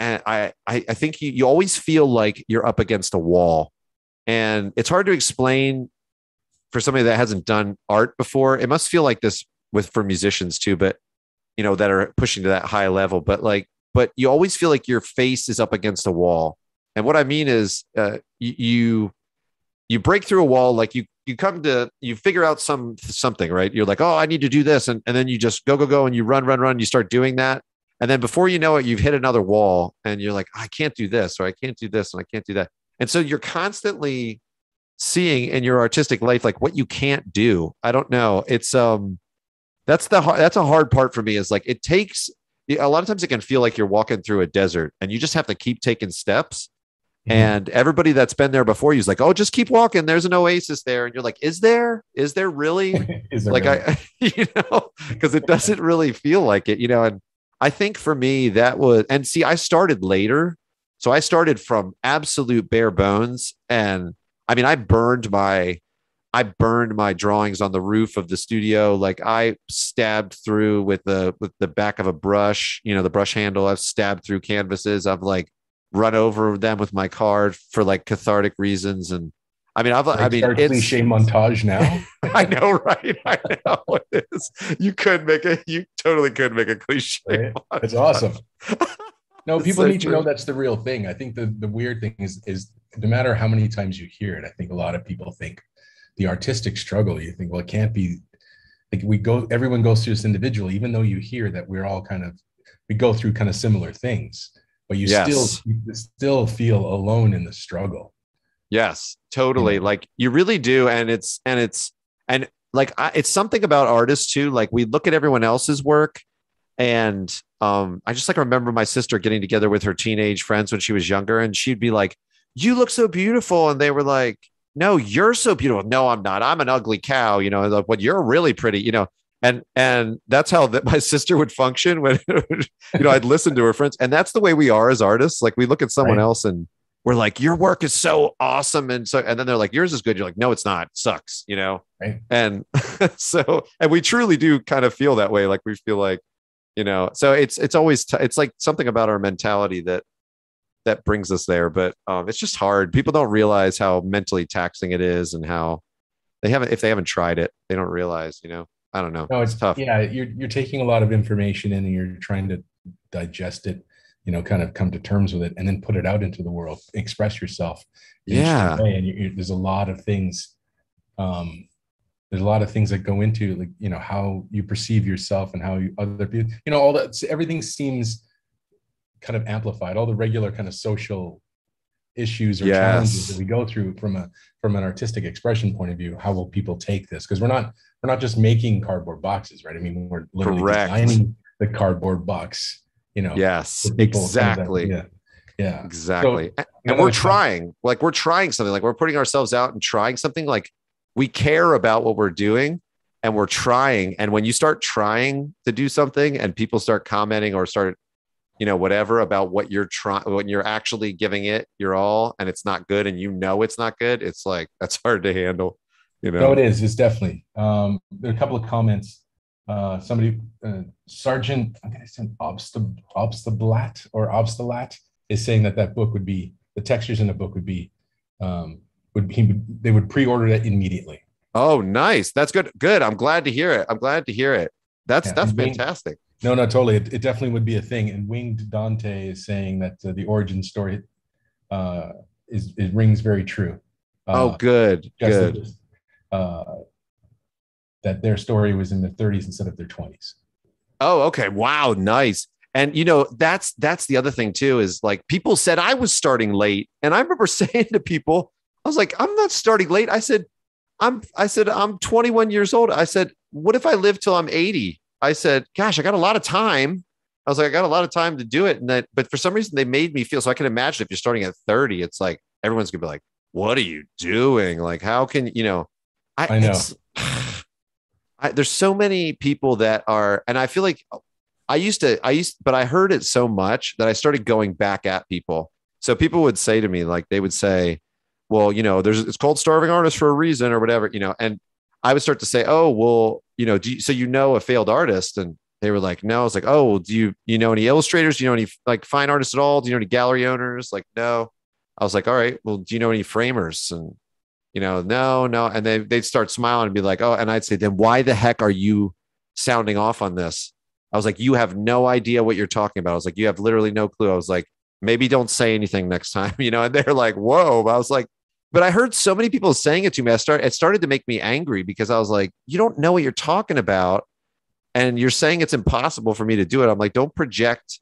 and I, I, think you, you always feel like you're up against a wall, and it's hard to explain for somebody that hasn't done art before. It must feel like this with for musicians too, but you know that are pushing to that high level. But like, but you always feel like your face is up against a wall, and what I mean is, uh, you, you you break through a wall like you you come to you figure out some something right? You're like oh i need to do this. And, and then you just go go go and you run run run. You start doing that and then before you know it you've hit another wall and you're like i can't do this or i can't do this and i can't do that and so you're constantly seeing in your artistic life like what you can't do i don't know it's um that's the hard that's a hard part for me is like it takes a lot of times it can feel like you're walking through a desert and you just have to keep taking steps Mm-hmm. And everybody that's been there before you is like, oh, just keep walking. There's an oasis there. And you're like, is there? Is there really? is there like really? I, you know, because it doesn't really feel like it, you know. And I think for me, that was, and see, I started later. So I started from absolute bare bones. And I mean, I burned my, I burned my drawings on the roof of the studio. Like I stabbed through with the with the back of a brush, you know, the brush handle. I've stabbed through canvases. I've like run over them with my car for like cathartic reasons. And I mean, I've, I mean, it's cliche montage now. I know, right? I know it is. You could make it. You totally could make a cliche. Right? It's awesome. No, people so need true. to know that's the real thing. I think the the weird thing is is no matter how many times you hear it, I think a lot of people think the artistic struggle. You think, well, it can't be like we go. Everyone goes through this individually, even though you hear that we're all kind of we go through kind of similar things but you yes. still you still feel alone in the struggle yes totally yeah. like you really do and it's and it's and like I, it's something about artists too like we look at everyone else's work and um i just like remember my sister getting together with her teenage friends when she was younger and she'd be like you look so beautiful and they were like no you're so beautiful no i'm not i'm an ugly cow you know like well you're really pretty you know and and that's how that my sister would function when you know I'd listen to her friends, and that's the way we are as artists. Like we look at someone right. else and we're like, your work is so awesome, and so and then they're like, yours is good. You're like, no, it's not. It sucks, you know. Right. And so and we truly do kind of feel that way. Like we feel like, you know, so it's it's always t- it's like something about our mentality that that brings us there. But um, it's just hard. People don't realize how mentally taxing it is, and how they haven't if they haven't tried it, they don't realize, you know. I don't know. No, it's, it's tough. Yeah, you're you're taking a lot of information in and you're trying to digest it, you know, kind of come to terms with it, and then put it out into the world, express yourself. Yeah, and you, you, there's a lot of things. Um, there's a lot of things that go into like you know how you perceive yourself and how you other people, you know, all that. Everything seems kind of amplified. All the regular kind of social issues or yes. challenges that we go through from a from an artistic expression point of view how will people take this because we're not we're not just making cardboard boxes right i mean we're literally Correct. designing the cardboard box you know yes exactly. Yeah yeah. Exactly. So, and we're trying like we're trying something like we're putting ourselves out and trying something like we care about what we're doing and we're trying and when you start trying to do something and people start commenting or start you know whatever about what you're trying when you're actually giving it your all and it's not good and you know it's not good it's like that's hard to handle you know? no it is it's definitely um there are a couple of comments uh somebody uh, sergeant i'm gonna say Obst- obstablat or obstalat is saying that that book would be the textures in the book would be um would be they would pre-order that immediately oh nice that's good good i'm glad to hear it i'm glad to hear it that's yeah, that's fantastic no, no, totally. It, it, definitely would be a thing. And Winged Dante is saying that uh, the origin story uh, is it rings very true. Uh, oh, good, good. That, uh, that their story was in their 30s instead of their 20s. Oh, okay. Wow, nice. And you know that's that's the other thing too is like people said I was starting late, and I remember saying to people, I was like, I'm not starting late. I said, I'm I said I'm 21 years old. I said, what if I live till I'm 80? I said, gosh, I got a lot of time. I was like, I got a lot of time to do it. And that, but for some reason they made me feel so I can imagine if you're starting at 30, it's like everyone's gonna be like, what are you doing? Like, how can you know? I, I know. I, there's so many people that are, and I feel like I used to, I used, but I heard it so much that I started going back at people. So people would say to me, like, they would say, well, you know, there's, it's called starving artist for a reason or whatever, you know, and I would start to say, oh, well, you know, do you, so you know a failed artist? And they were like, no. I was like, oh, do you you know any illustrators? Do you know any like fine artists at all? Do you know any gallery owners? Like, no. I was like, all right, well, do you know any framers? And you know, no, no. And they they'd start smiling and be like, oh, and I'd say, then why the heck are you sounding off on this? I was like, you have no idea what you're talking about. I was like, you have literally no clue. I was like, maybe don't say anything next time, you know. And they're like, whoa. I was like, but I heard so many people saying it to me. I start it started to make me angry because I was like, you don't know what you're talking about. And you're saying it's impossible for me to do it. I'm like, don't project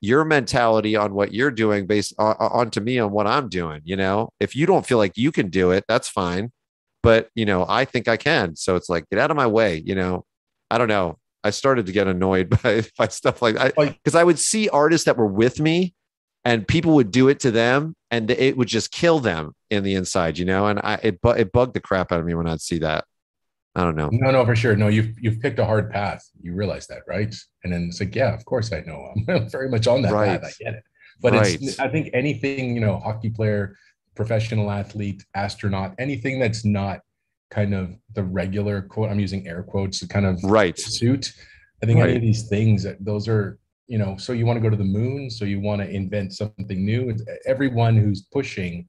your mentality on what you're doing based on, onto me on what I'm doing. You know, if you don't feel like you can do it, that's fine. But you know, I think I can. So it's like, get out of my way. You know, I don't know. I started to get annoyed by, by stuff like that because I would see artists that were with me and people would do it to them and it would just kill them in the inside, you know? And I, it, it bugged the crap out of me when I'd see that. I don't know. No, no, for sure. No, you've, you've picked a hard path. You realize that, right? And then it's like, yeah, of course I know. I'm very much on that right. path. I get it. But right. it's, I think anything, you know, hockey player, professional athlete, astronaut, anything that's not kind of the regular quote, I'm using air quotes, to kind of right suit. I think right. any of these things, that those are you know, so you want to go to the moon, so you want to invent something new. Everyone who's pushing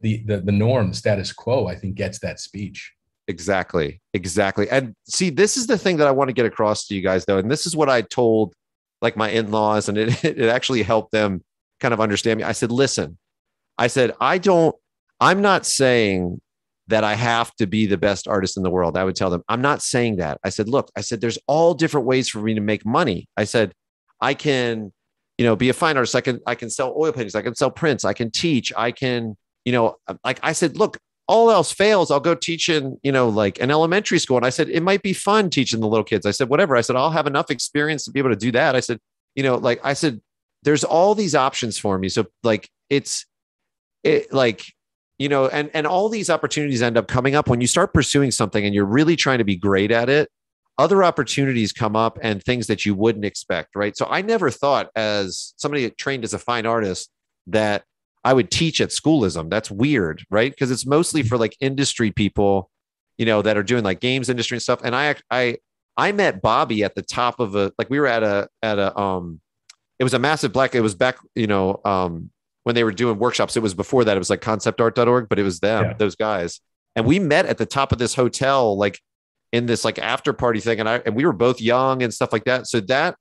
the the, the norm, status quo, I think gets that speech. Exactly. Exactly. And see, this is the thing that I want to get across to you guys though. And this is what I told like my in-laws, and it, it actually helped them kind of understand me. I said, listen, I said, I don't, I'm not saying that I have to be the best artist in the world. I would tell them, I'm not saying that. I said, look, I said, there's all different ways for me to make money. I said, I can, you know, be a fine artist. I can, I can sell oil paintings. I can sell prints. I can teach. I can, you know, like I said, look, all else fails, I'll go teach in, you know, like an elementary school. And I said, it might be fun teaching the little kids. I said, whatever. I said, I'll have enough experience to be able to do that. I said, you know, like I said, there's all these options for me. So like it's it like, you know, and and all these opportunities end up coming up when you start pursuing something and you're really trying to be great at it other opportunities come up and things that you wouldn't expect, right? So I never thought, as somebody trained as a fine artist, that I would teach at schoolism. That's weird, right? Because it's mostly for like industry people, you know, that are doing like games industry and stuff. And I, I, I met Bobby at the top of a like we were at a at a um, it was a massive black. It was back, you know, um, when they were doing workshops. It was before that. It was like conceptart.org, but it was them, yeah. those guys. And we met at the top of this hotel, like in this like after party thing and I and we were both young and stuff like that. So that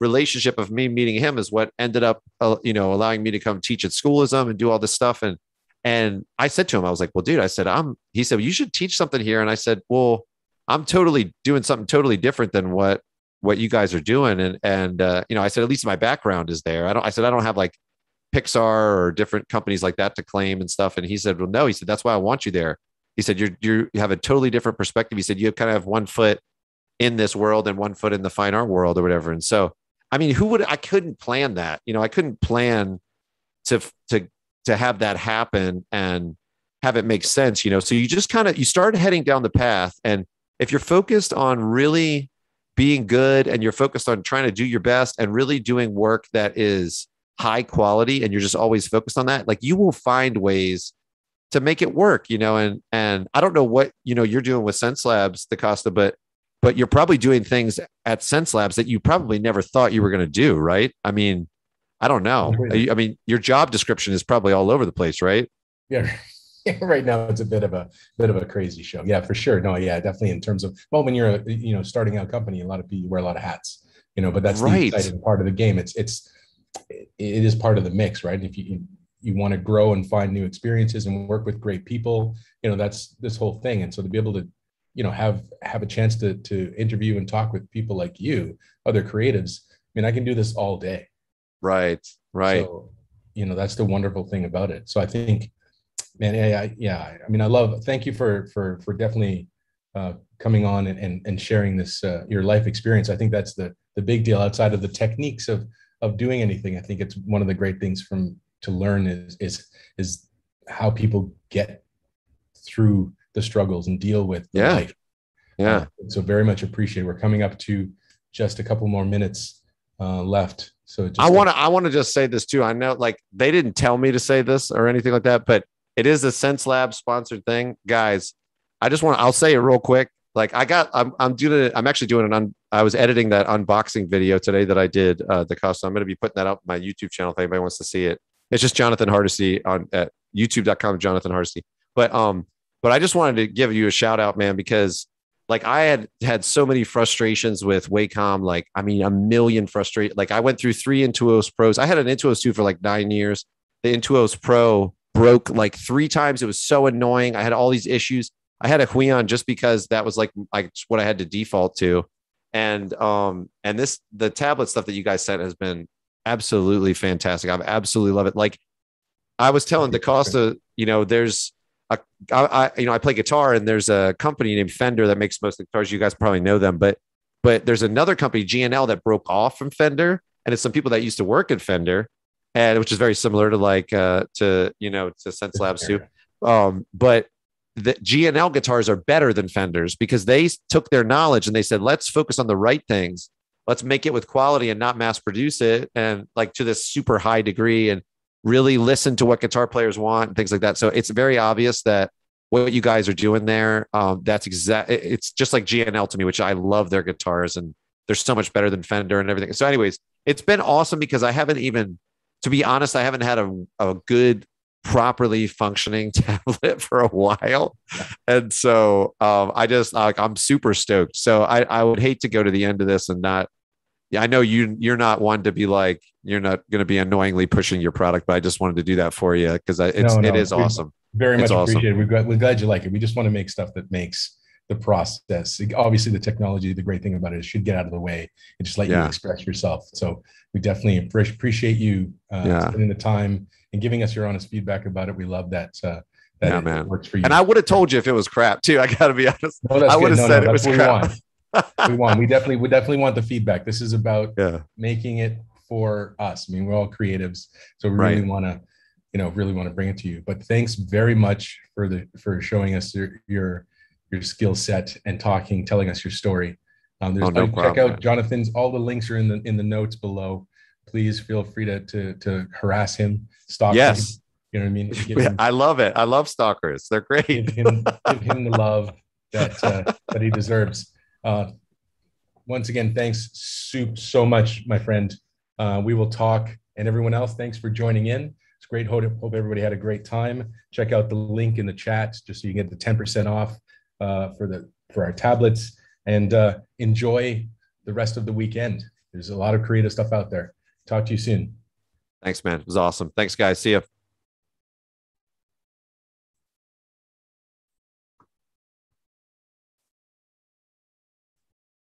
relationship of me meeting him is what ended up uh, you know allowing me to come teach at schoolism and do all this stuff and and I said to him I was like, "Well, dude, I said, I'm he said, well, "You should teach something here." And I said, "Well, I'm totally doing something totally different than what what you guys are doing." And and uh, you know, I said at least my background is there. I don't I said I don't have like Pixar or different companies like that to claim and stuff. And he said, Well, no, he said, that's why I want you there. He said, you're, you're, you have a totally different perspective. He said, you kind of have one foot in this world and one foot in the fine art world or whatever. And so, I mean, who would, I couldn't plan that, you know, I couldn't plan to, to, to have that happen and have it make sense, you know? So you just kind of, you start heading down the path. And if you're focused on really being good and you're focused on trying to do your best and really doing work that is high quality and you're just always focused on that, like you will find ways to make it work, you know, and and I don't know what you know you're doing with Xencelabs, DaCosta, but but you're probably doing things at Xencelabs that you probably never thought you were going to do, right? I mean, I don't know. I mean, your job description is probably all over the place, right? Yeah. right now it's a bit of a bit of a crazy show. Yeah, for sure. No, yeah, definitely in terms of well, when you're a you know starting out company, a lot of people wear a lot of hats, you know, but that's right. the exciting part of the game. It's it's it is part of the mix, right? If you you want to grow and find new experiences and work with great people you know that's this whole thing and so to be able to you know have have a chance to to interview and talk with people like you other creatives i mean i can do this all day. Right right. So, you know that's the wonderful thing about it. So i think man yeah I, yeah i mean i love thank you for for for definitely uh, coming on and, and, and sharing this uh, your life experience. I think that's the the big deal outside of the techniques of of doing anything. I think it's one of the great things from to learn is is is how people get through the struggles and deal with yeah. life. Yeah. Uh, so very much appreciate. We're coming up to just a couple more minutes uh, left. So I want to I want to just say this too. I know like they didn't tell me to say this or anything like that, but it is a Xencelabs sponsored thing, guys. I just want to I'll say it real quick. Like I got I'm I'm doing it. I'm actually doing an un, I was editing that unboxing video today that I did uh, the custom. I'm going to be putting that up my YouTube channel if anybody wants to see it. It's just Jonathan Hardesty on at youtube.com, Jonathan Hardesty. But um, but I just wanted to give you a shout out, man, because like I had had so many frustrations with Wacom, like I mean, a million frustrate. Like I went through three Intuos Pros. I had an Intuos 2 for like nine years. The Intuos Pro broke like three times. It was so annoying. I had all these issues. I had a Huion just because that was like like what I had to default to. And um and this the tablet stuff that you guys sent has been absolutely fantastic. I've absolutely love it. Like I was telling DaCosta, you know, there's a, I, you know, I play guitar and there's a company named Fender that makes most of the guitars. You guys probably know them, but, but there's another company, G&L, that broke off from Fender. And it's some people that used to work at Fender. and which is very similar to like uh, to you know to Xencelabs too. Um, but the G&L guitars are better than Fenders because they took their knowledge and they said, let's focus on the right things. Let's make it with quality and not mass produce it and like to this super high degree and really listen to what guitar players want and things like that. So it's very obvious that what you guys are doing there, um, that's exact. It's just like G&L to me, which I love their guitars and they're so much better than Fender and everything. So, anyways, it's been awesome because I haven't even, to be honest, I haven't had a, a good, properly functioning tablet for a while. And so um, I just like I'm super stoked. So I, I would hate to go to the end of this and not yeah, I know you you're not one to be like you're not going to be annoyingly pushing your product, but I just wanted to do that for you because it's no, no, it is awesome. Very much it's appreciated. Awesome. We're, glad, we're glad you like it. We just want to make stuff that makes the process. Obviously, the technology, the great thing about it is should get out of the way and just let yeah. you express yourself. So we definitely appreciate you uh, yeah. spending the time and giving us your honest feedback about it. We love that. Uh, that yeah, man. works for you. And I would have told you if it was crap too. I got to be honest. No, I would have said it was crap. We want. we definitely, we definitely want the feedback. This is about yeah. making it for us. I mean, we're all creatives, so we right. really want to, you know, really want to bring it to you. But thanks very much for the for showing us your your your skill set and talking, telling us your story. Um, there's oh, no check out man. Jonathan's. All the links are in the in the notes below. Please feel free to to, to harass him, stalk yes. him. You know what I mean? Him, I love it. I love stalkers. They're great. Give him, give him the love that uh, that he deserves. Uh, once again, thanks so, so much, my friend. Uh, we will talk, and everyone else, thanks for joining in. It's great. Hope, hope everybody had a great time. Check out the link in the chat just so you get the 10% off uh, for the for our tablets and uh, enjoy the rest of the weekend. There's a lot of creative stuff out there. Talk to you soon. Thanks, man. It was awesome. Thanks, guys. See you.